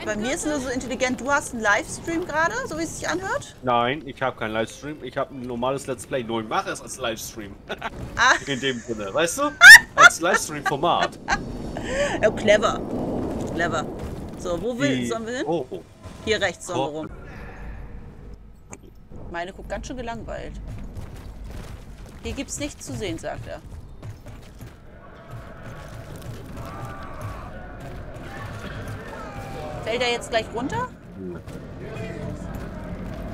bei mir ist nur so intelligent, du hast einen Livestream gerade, so wie es sich anhört. Nein, ich habe keinen Livestream. Ich habe ein normales Let's Play. Nur ich mache es als Livestream. Ah. [laughs] In dem Sinne, weißt du? [laughs] Als Livestream-Format. Ja, clever. Clever. So, wo will, Die- sollen wir hin? Oh, oh. Hier rechts sollen wir Oh. rum. Meine guckt ganz schön gelangweilt. Hier gibt's nichts zu sehen, sagt er. Fällt er jetzt gleich runter?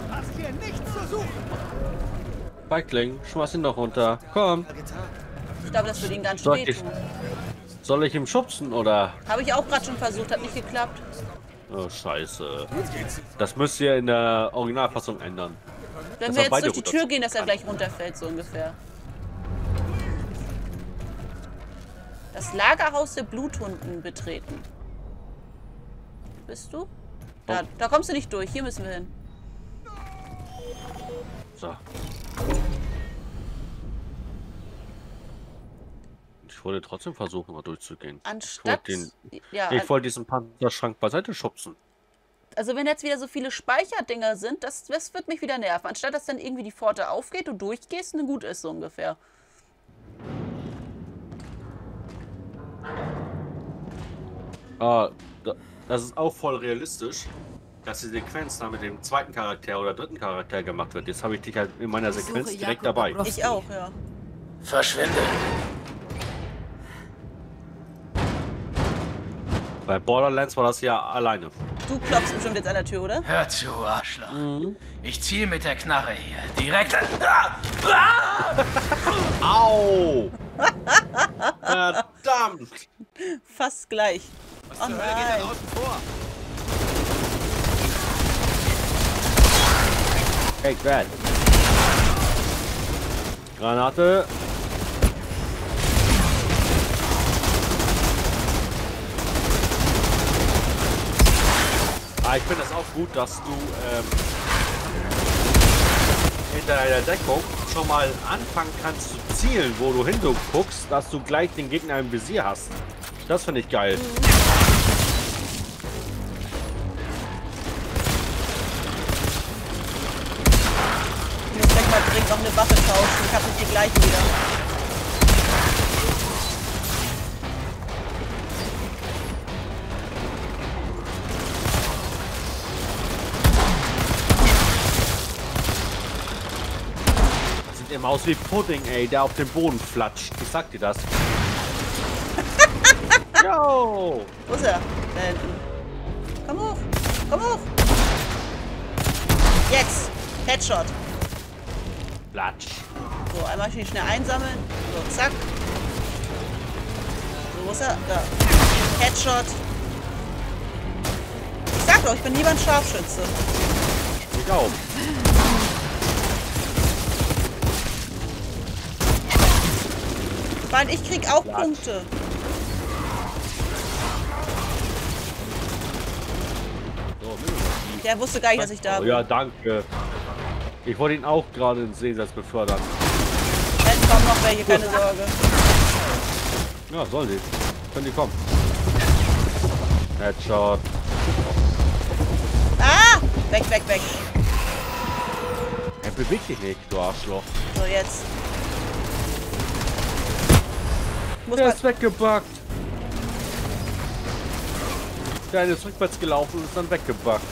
Hast hier nichts zu suchen. Feigling, schmeiß ihn doch runter. Komm. Ich glaube, das würde ihn ganz Soll ich, wehtun. soll ich ihm schubsen oder? Habe ich auch gerade schon versucht, hat nicht geklappt. Oh, scheiße. Das müsst ihr in der Originalfassung ändern. Wenn wir jetzt durch die Tür gehen, dass er gleich runterfällt, so ungefähr. Das Lagerhaus der Bluthunden betreten. Bist du? Da, Oh. da kommst du nicht durch. Hier müssen wir hin. So. Ich wollte trotzdem versuchen, mal durchzugehen. Ich Anstatt- wollte, den, ja, ich wollte diesen Panzerschrank beiseite schubsen. Also wenn jetzt wieder so viele Speicherdinger sind, das, das wird mich wieder nerven. Anstatt dass dann irgendwie die Pforte aufgeht, du durchgehst und dann gut ist, so ungefähr. Ah, da, das ist auch voll realistisch, dass die Sequenz da mit dem zweiten Charakter oder dritten Charakter gemacht wird. Jetzt habe ich dich halt in meiner Sequenz direkt dabei. Ich auch, ja. Verschwinde. Bei Borderlands war das ja alleine. Du klopfst bestimmt jetzt an der Tür, oder? Hör zu, Arschloch. Ich ziehe mit der Knarre hier. Direkt. Ah! [laughs] Ah! Au! Verdammt! Fast gleich. Oh nein. Hey, Brad. Granate. Ich finde das auch gut, dass du ähm, in deiner Deckung schon mal anfangen kannst zu zielen, wo du hinguckst, dass du gleich den Gegner im Visier hast. Das finde ich geil. Ich gleich mal dringend noch eine Waffe tauschen. Ich habe die gleiche wieder. Immer aus wie Pudding, ey, der auf dem Boden flatscht. Ich sag dir das. [laughs] Yo! Wo ist er? Da hinten. Komm hoch. Komm hoch. Jetzt. Headshot. Platsch. So, einmal schön schnell einsammeln. So, zack. So, wo ist er? Da. Headshot. Ich sag doch, ich bin lieber ein Scharfschütze. Ich auch. Weil ich krieg auch Punkte. So, Mini. Der wusste gar nicht, dass ich da bin. ja, danke. Ich wollte ihn auch gerade ins Seesatz befördern. Jetzt kommen noch welche, keine Sorge. Ja, sollen die. Können die kommen. Headshot. Ah! Weg, weg, weg. Er bewegt dich nicht, du Arschloch. So, jetzt. Muss Der ist weggebackt. Der eine ist rückwärts gelaufen und ist dann weggebackt.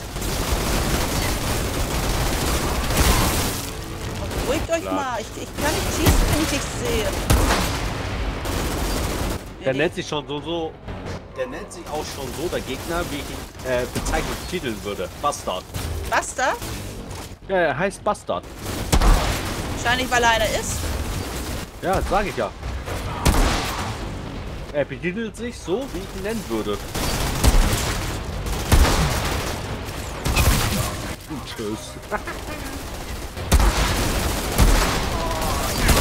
beruhigt euch Klar. mal. Ich, ich kann nicht schießen, wenn ich nichts sehe. Der nennt sich schon so, so. Der nennt sich auch schon so, der Gegner, wie ich ihn äh, bezeichnet titeln würde. Bastard. Basta? Ja, er heißt Bastard. Wahrscheinlich, weil er einer ist. Ja, sag ich ja. Er betitelt sich so, wie ich ihn nennen würde. Tschüss. [laughs]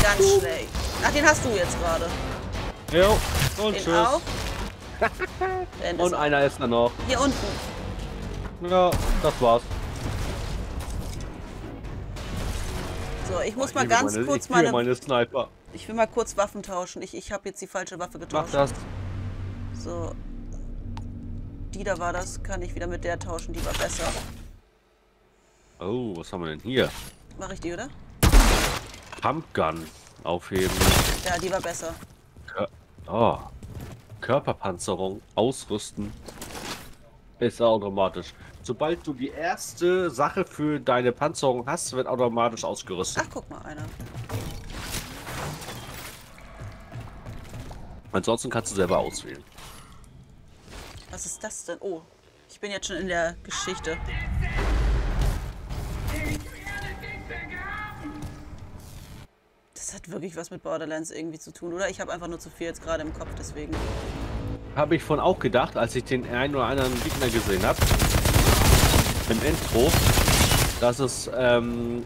Ganz schlecht. Ach, den hast du jetzt gerade. Jo, und Den tschüss. auch. [laughs] Und einer ist da noch. Hier unten. Ja, das war's. So, ich muss Ich mal liebe ganz meine, kurz ich meine... meine Sniper. Ich will mal kurz Waffen tauschen. Ich, ich habe jetzt die falsche Waffe Mach getauscht. das. So. die da war das, kann ich wieder mit der tauschen. Die war besser. Oh, was haben wir denn hier? Mach ich die, oder? Pumpgun aufheben. Ja, die war besser. Kör oh. Körperpanzerung ausrüsten. Ist automatisch. Sobald du die erste Sache für deine Panzerung hast, wird automatisch ausgerüstet. Ach, guck mal, einer. Ansonsten kannst du selber auswählen. Was ist das denn? Oh, ich bin jetzt schon in der Geschichte. Das hat wirklich was mit Borderlands irgendwie zu tun, oder? Ich habe einfach nur zu viel jetzt gerade im Kopf, deswegen. Habe ich von auch gedacht, als ich den einen oder anderen Gegner gesehen habe. Im Intro. Dass es, ähm...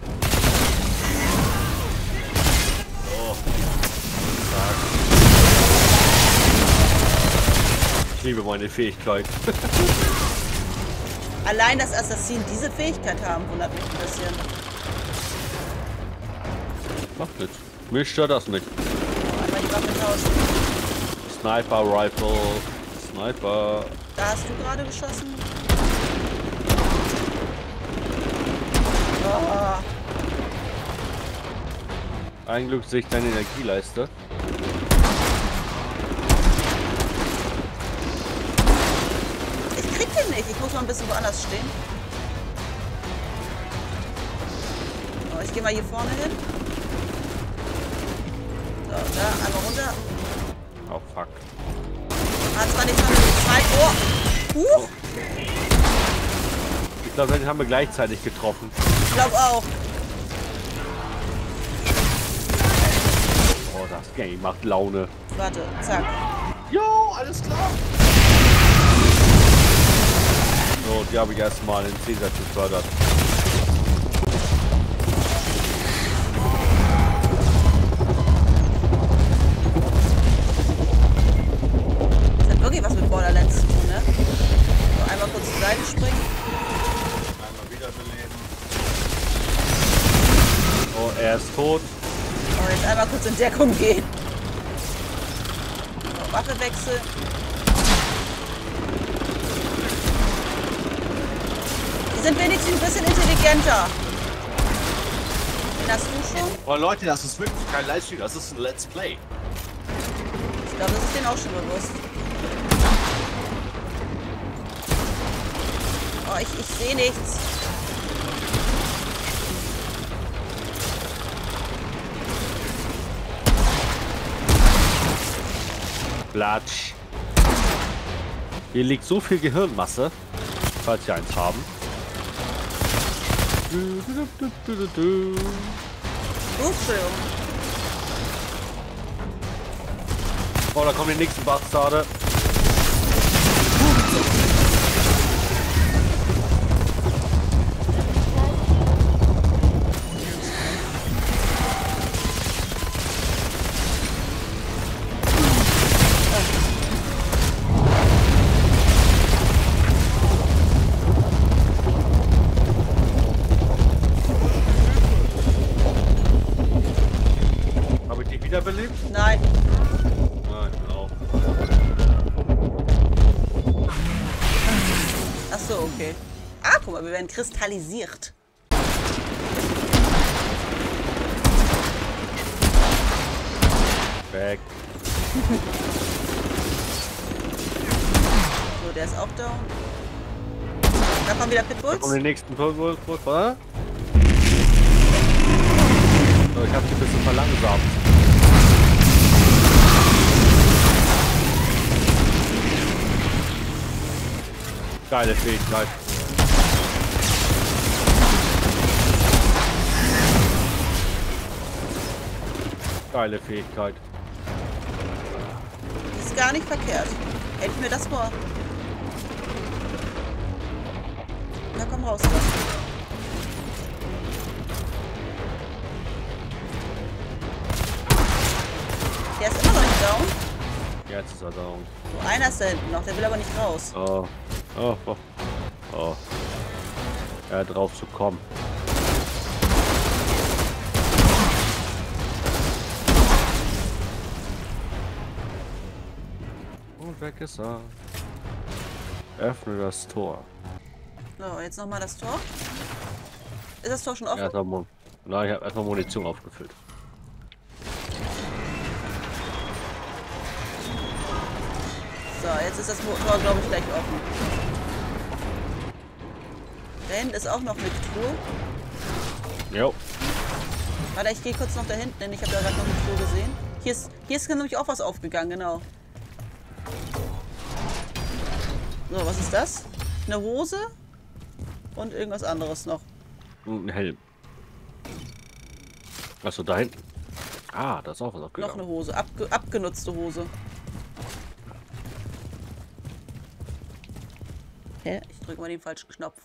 liebe meine Fähigkeit. [laughs] Allein, dass Assassinen diese Fähigkeit haben, wundert mich ein bisschen. Macht nichts. Mich stört das nicht. Einmal die Waffe tauschen. Sniper Rifle. Sniper. Da hast du gerade geschossen. Oh. Ein Glück sehe ich deine Energieleiste. Den nicht. Ich muss mal ein bisschen woanders stehen. So, ich gehe mal hier vorne hin. So, da, einmal runter. Oh, fuck. Ah, zwar nicht, sondern zwei. Oh! Huch! Ich glaube, den haben wir gleichzeitig getroffen. Ich glaube auch. Oh, das Game macht Laune. Warte, zack. Jo, alles klar. So, die habe ich erstmal in 10 Sätzen gefördert. Das hat wirklich was mit Borderlands zu tun, ne? So, einmal kurz zur Seite springen. Einmal wiederbeleben. Oh, er ist tot. Und jetzt einmal kurz in Deckung gehen. So, Waffe wechseln. Die sind wenigstens ein intelligenter. Den hast du schon? Oh Leute, das ist wirklich kein Livestream, das ist ein Let's Play. Ich glaube, das ist denen auch schon bewusst. Oh, ich, ich sehe nichts. Platsch. Hier liegt so viel Gehirnmasse, falls wir eins haben. Oh, da kommen die nächsten Bastarde. Wiederbelebt? Nein. Nein, auch. Ach so, okay. Ah, guck mal, wir werden kristallisiert. Weg. [laughs] So, der ist auch down. Da kommen wieder Da Pitbulls. kommen die nächsten Pitbulls, ich habe die ein bisschen verlangsamt. Geile Fähigkeit. Geile Fähigkeit. Ist gar nicht verkehrt. Hätte ich mir das vor. Na komm raus. Der ist immer noch nicht down. Jetzt ist er down. So, einer ist da hinten noch, der will aber nicht raus. Oh. Oh, oh. Oh. Ja, drauf zu kommen. Und weg ist er. Öffne das Tor. So, jetzt nochmal das Tor. Ist das Tor schon offen? Mun Nein, ich habe erstmal Munition aufgefüllt. So, jetzt ist das Tor, glaube ich, gleich offen. Da hinten ist auch noch eine Truhe. Jo. Warte, ich gehe kurz noch da hinten hin. Ich habe da gerade noch eine Truhe gesehen. Hier ist, hier ist nämlich auch was aufgegangen, genau. So, was ist das? Eine Hose und irgendwas anderes noch. Und ein Helm. Achso, da hinten. Ah, da ist auch was Noch aufgegangen. eine Hose, abge abgenutzte Hose. Hä? Ich drücke mal den falschen Knopf.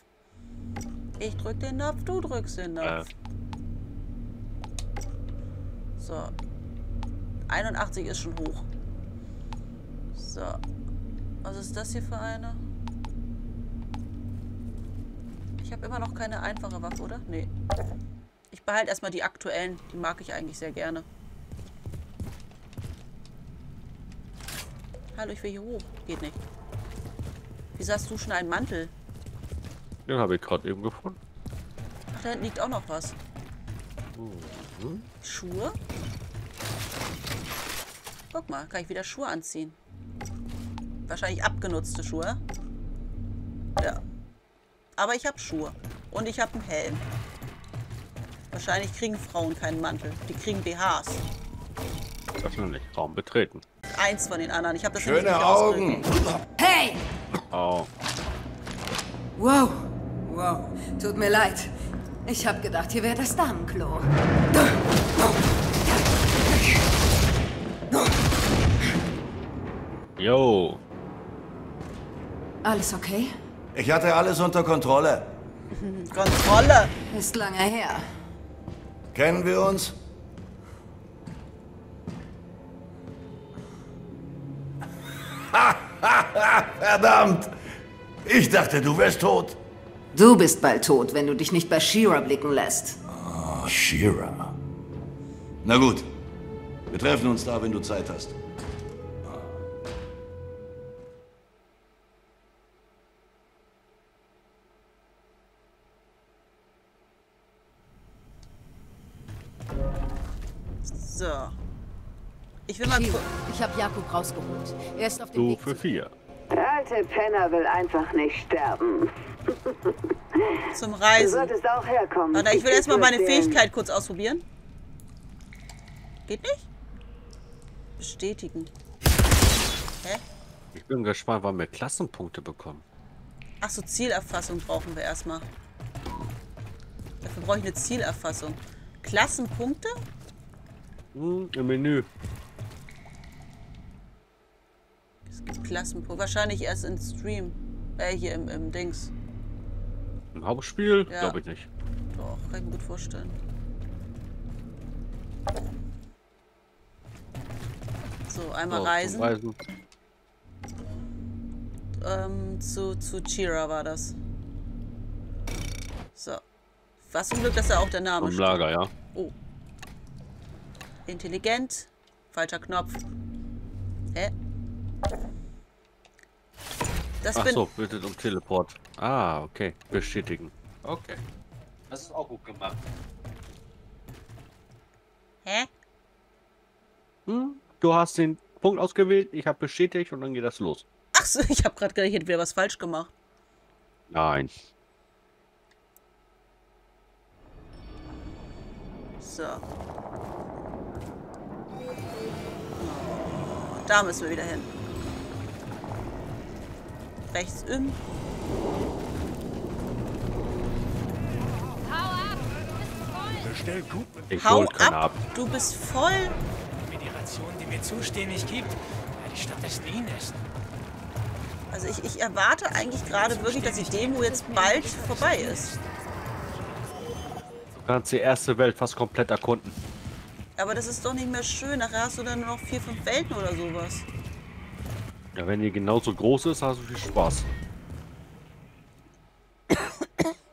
Ich drück den Knopf, du drückst den Knopf. Äh, So. 81 ist schon hoch. So. Was ist das hier für eine? Ich habe immer noch keine einfache Waffe, oder? Nee. Ich behalte erstmal die aktuellen. Die mag ich eigentlich sehr gerne. Hallo, ich will hier hoch. Geht nicht. Wieso hast du schon einen Mantel? den habe ich gerade eben gefunden. Ach, da hinten liegt auch noch was. Mhm. Schuhe? Guck mal, kann ich wieder Schuhe anziehen. Wahrscheinlich abgenutzte Schuhe. Ja. Aber ich habe Schuhe. Und ich habe einen Helm. Wahrscheinlich kriegen Frauen keinen Mantel. Die kriegen BHs. Das noch nicht. Raum betreten. Eins von den anderen. Ich habe das Schöne nicht Augen. Hey! Oh. Wow. Wow. Tut mir leid. Ich hab gedacht, hier wäre das Damenklo. Yo. Alles okay? Ich hatte alles unter Kontrolle. Kontrolle. Ist lange her. Kennen wir uns? Verdammt! Ich dachte, du wärst tot. Du bist bald tot, wenn du dich nicht bei Shira blicken lässt. Oh, Shira. Na gut. Wir treffen uns da, wenn du Zeit hast. So. Ich will mal ich habe Jakob rausgeholt. Er ist auf dem Du Weg. für vier. Der alte Penner will einfach nicht sterben. [laughs] Zum Du Reisen. solltest auch herkommen. Warte, ich will will erstmal meine. Fähigkeit kurz ausprobieren. Geht nicht? Bestätigen. Hä? Ich bin gespannt, wann wir Klassenpunkte bekommen. Ach so, Zielerfassung brauchen wir erstmal. Dafür brauche ich eine Zielerfassung. Klassenpunkte? Hm, Im Menü. Es gibt Klassenpunkte. Wahrscheinlich erst im Stream. Äh, hier im, im Dings. Im Hauptspiel? Ja. Glaube ich nicht. Doch, kann ich mir gut vorstellen. So, einmal zum reisen. Reisen. Ähm, zu, zu Chira war das. So. Was zum Glück, dass da auch der Name Im Lager, ja. Oh. Intelligent. Falscher Knopf. Hä? Das Ach bin so, bitte um Teleport. Ah, okay. Bestätigen. Okay. Das ist auch gut gemacht. Hä? Hm? Du hast den Punkt ausgewählt, ich habe bestätigt und dann geht das los. Ach so, [laughs] ich habe gerade gedacht, ich hätte wieder was falsch gemacht. Nein. So. Da müssen wir wieder hin. Rechts im. Ich Hau ab. ab. Du bist voll. Mir die Rationen, die mir zustehen, nicht gibt, werde ich stattdessen ihn essen. Also ich, ich erwarte eigentlich gerade wirklich, dass die Demo jetzt bald vorbei ist. Du kannst die erste Welt fast komplett erkunden. Aber das ist doch nicht mehr schön. Nachher hast du dann nur noch vier, fünf Welten oder sowas. Ja, wenn die genauso groß ist, hast du viel Spaß.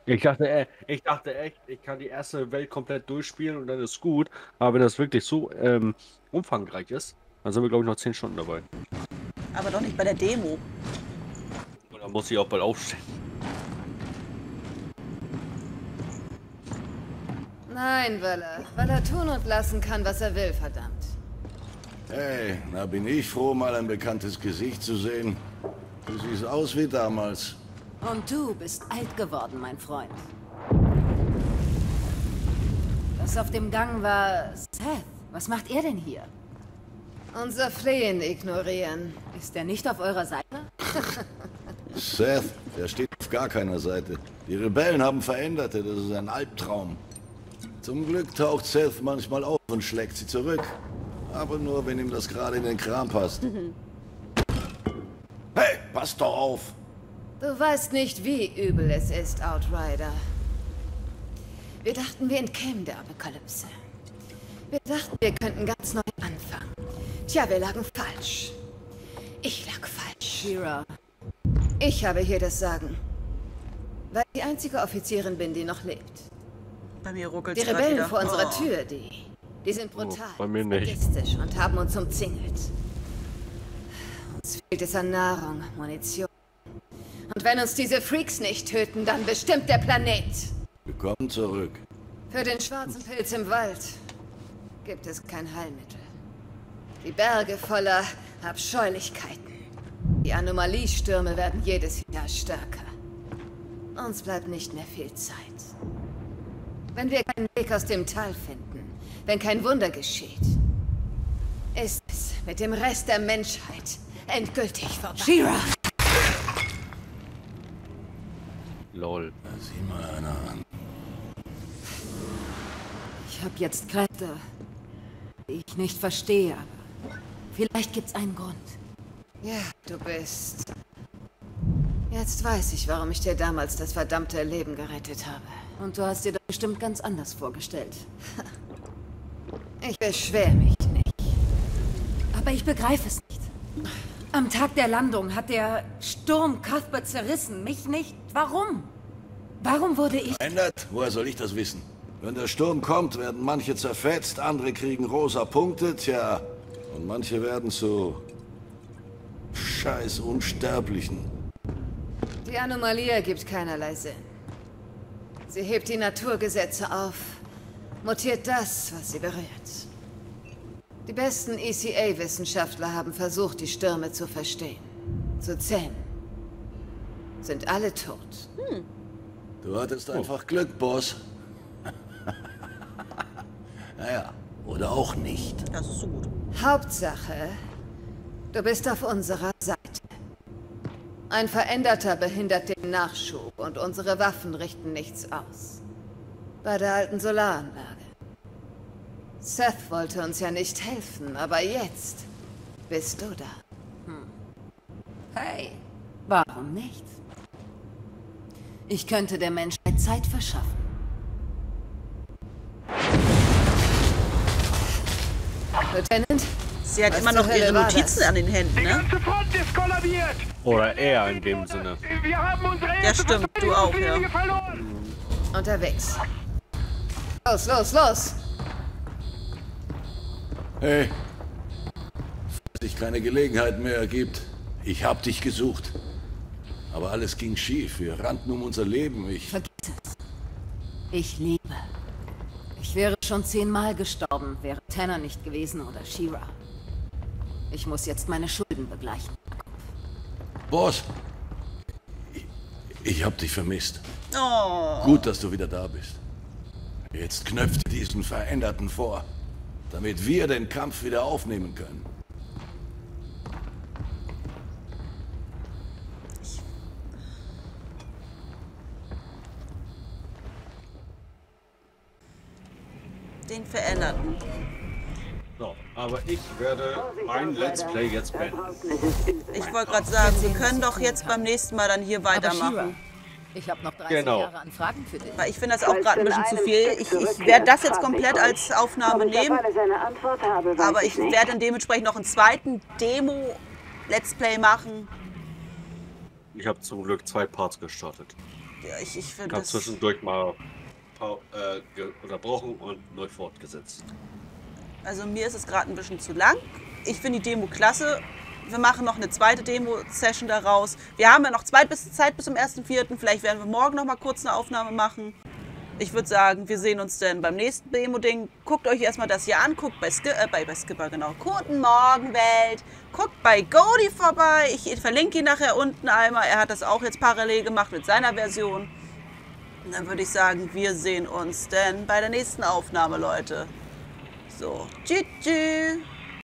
Ich dachte, äh, ich dachte echt, ich kann die erste Welt komplett durchspielen und dann ist gut. Aber wenn das wirklich so ähm, umfangreich ist, dann sind wir, glaube ich, noch 10 Stunden dabei. Aber doch nicht bei der Demo. Oder Da muss ich auch bald aufstehen. Nein, weil er, weil er tun und lassen kann, was er will, verdammt. Hey, na bin ich froh, mal ein bekanntes Gesicht zu sehen. Du siehst aus wie damals. Und du bist alt geworden, mein Freund. Das auf dem Gang war Seth. Was macht er denn hier? Unser Flehen ignorieren. Ist er nicht auf eurer Seite? [laughs] Seth, der steht auf gar keiner Seite. Die Rebellen haben Veränderte, das ist ein Albtraum. Zum Glück taucht Seth manchmal auf und schlägt sie zurück. Aber nur, wenn ihm das gerade in den Kram passt. Hey, pass doch auf! Du weißt nicht, wie übel es ist, Outrider. Wir dachten, wir entkämen der Apokalypse. Wir dachten, wir könnten ganz neu anfangen. Tja, wir lagen falsch. Ich lag falsch. Shira. Ich habe hier das Sagen. Weil ich die einzige Offizierin bin, die noch lebt. Bei mir ruckelt Die Rebellen vor unserer Tür, die, die sind brutal, Oh, bei mir nicht. sadistisch und haben uns umzingelt. Uns fehlt es an Nahrung, Munition. Und wenn uns diese Freaks nicht töten, dann bestimmt der Planet. Wir kommen zurück. Für den schwarzen Pilz im Wald gibt es kein Heilmittel. Die Berge voller Abscheulichkeiten. Die Anomaliestürme werden jedes Jahr stärker. Uns bleibt nicht mehr viel Zeit. Wenn wir keinen Weg aus dem Tal finden, wenn kein Wunder geschieht, ist es mit dem Rest der Menschheit endgültig vorbei. Shira! Lol. Sieh mal einer an. Ich habe jetzt Kräfte, die ich nicht verstehe, aber vielleicht gibt's einen Grund. Ja, du bist. Jetzt weiß ich, warum ich dir damals das verdammte Leben gerettet habe. Und du hast dir das bestimmt ganz anders vorgestellt. [laughs] Ich beschwer mich nicht. Aber ich begreife es nicht. Am Tag der Landung hat der Sturm Cuthbert zerrissen, mich nicht. Warum? Warum wurde ich... Ändert? Woher soll ich das wissen? Wenn der Sturm kommt, werden manche zerfetzt, andere kriegen rosa Punkte, tja. Und manche werden zu... scheiß Unsterblichen. Die Anomalie ergibt keinerlei Sinn. Sie hebt die Naturgesetze auf, mutiert das, was sie berührt. Die besten ECA-Wissenschaftler haben versucht, die Stürme zu verstehen, zu zähmen. Sind alle tot. Du hattest einfach Glück, Boss. [laughs] naja, oder auch nicht. Das ist so gut. Hauptsache, du bist auf unserer Seite. Ein Veränderter behindert den Nachschub und unsere Waffen richten nichts aus. Bei der alten Solaranlage. Seth wollte uns ja nicht helfen, aber jetzt bist du da. Hey, warum nicht? Ich könnte der Menschheit Zeit verschaffen. Lieutenant? Sie hat immer noch ihre Notizen an den Händen, Die ne? ganze Front ist kollabiert! Oder er in dem Sinne. Wir haben unsere Ja, erste stimmt, du auch, ja. Unterwegs. Los, los, los! Hey, falls sich keine Gelegenheit mehr ergibt, ich hab dich gesucht. Aber alles ging schief, wir rannten um unser Leben, ich... Vergiss es. Ich lebe. Ich wäre schon zehnmal gestorben, wäre Tanner nicht gewesen oder Shira. Ich muss jetzt meine Schulden begleichen. Boss, ich, ich hab dich vermisst. Oh. Gut, dass du wieder da bist. Jetzt knöpft diesen Veränderten vor, damit wir den Kampf wieder aufnehmen können. Den Veränderten. So, aber ich werde mein Let's Play jetzt beenden. Ich wollte gerade sagen, wir können doch jetzt beim nächsten Mal dann hier weitermachen. Ich habe noch 30 Genau. Jahre an Fragen für dich. Ich finde das auch gerade ein bisschen zu viel. Ich, ich werde das jetzt komplett als Aufnahme nehmen. Aber ich werde dann dementsprechend noch einen zweiten Demo-Let's Play machen. Ich habe zum Glück zwei Parts gestartet. Ja, ich, ich finde habe das. zwischendurch mal äh, unterbrochen und neu fortgesetzt. Also mir ist es gerade ein bisschen zu lang. Ich finde die Demo klasse. Wir machen noch eine zweite Demo-Session daraus. Wir haben ja noch Zeit bis, Zeit bis zum 1.4. Vielleicht werden wir morgen noch mal kurz eine Aufnahme machen. Ich würde sagen, wir sehen uns dann beim nächsten Demo-Ding. Guckt euch erstmal das hier an. Guckt bei, Ski äh, bei, bei Skipper, genau. Guten Morgen, Welt. Guckt bei Goldie vorbei. Ich verlinke ihn nachher unten einmal. Er hat das auch jetzt parallel gemacht mit seiner Version. Und dann würde ich sagen, wir sehen uns dann bei der nächsten Aufnahme, Leute. So, tschüss.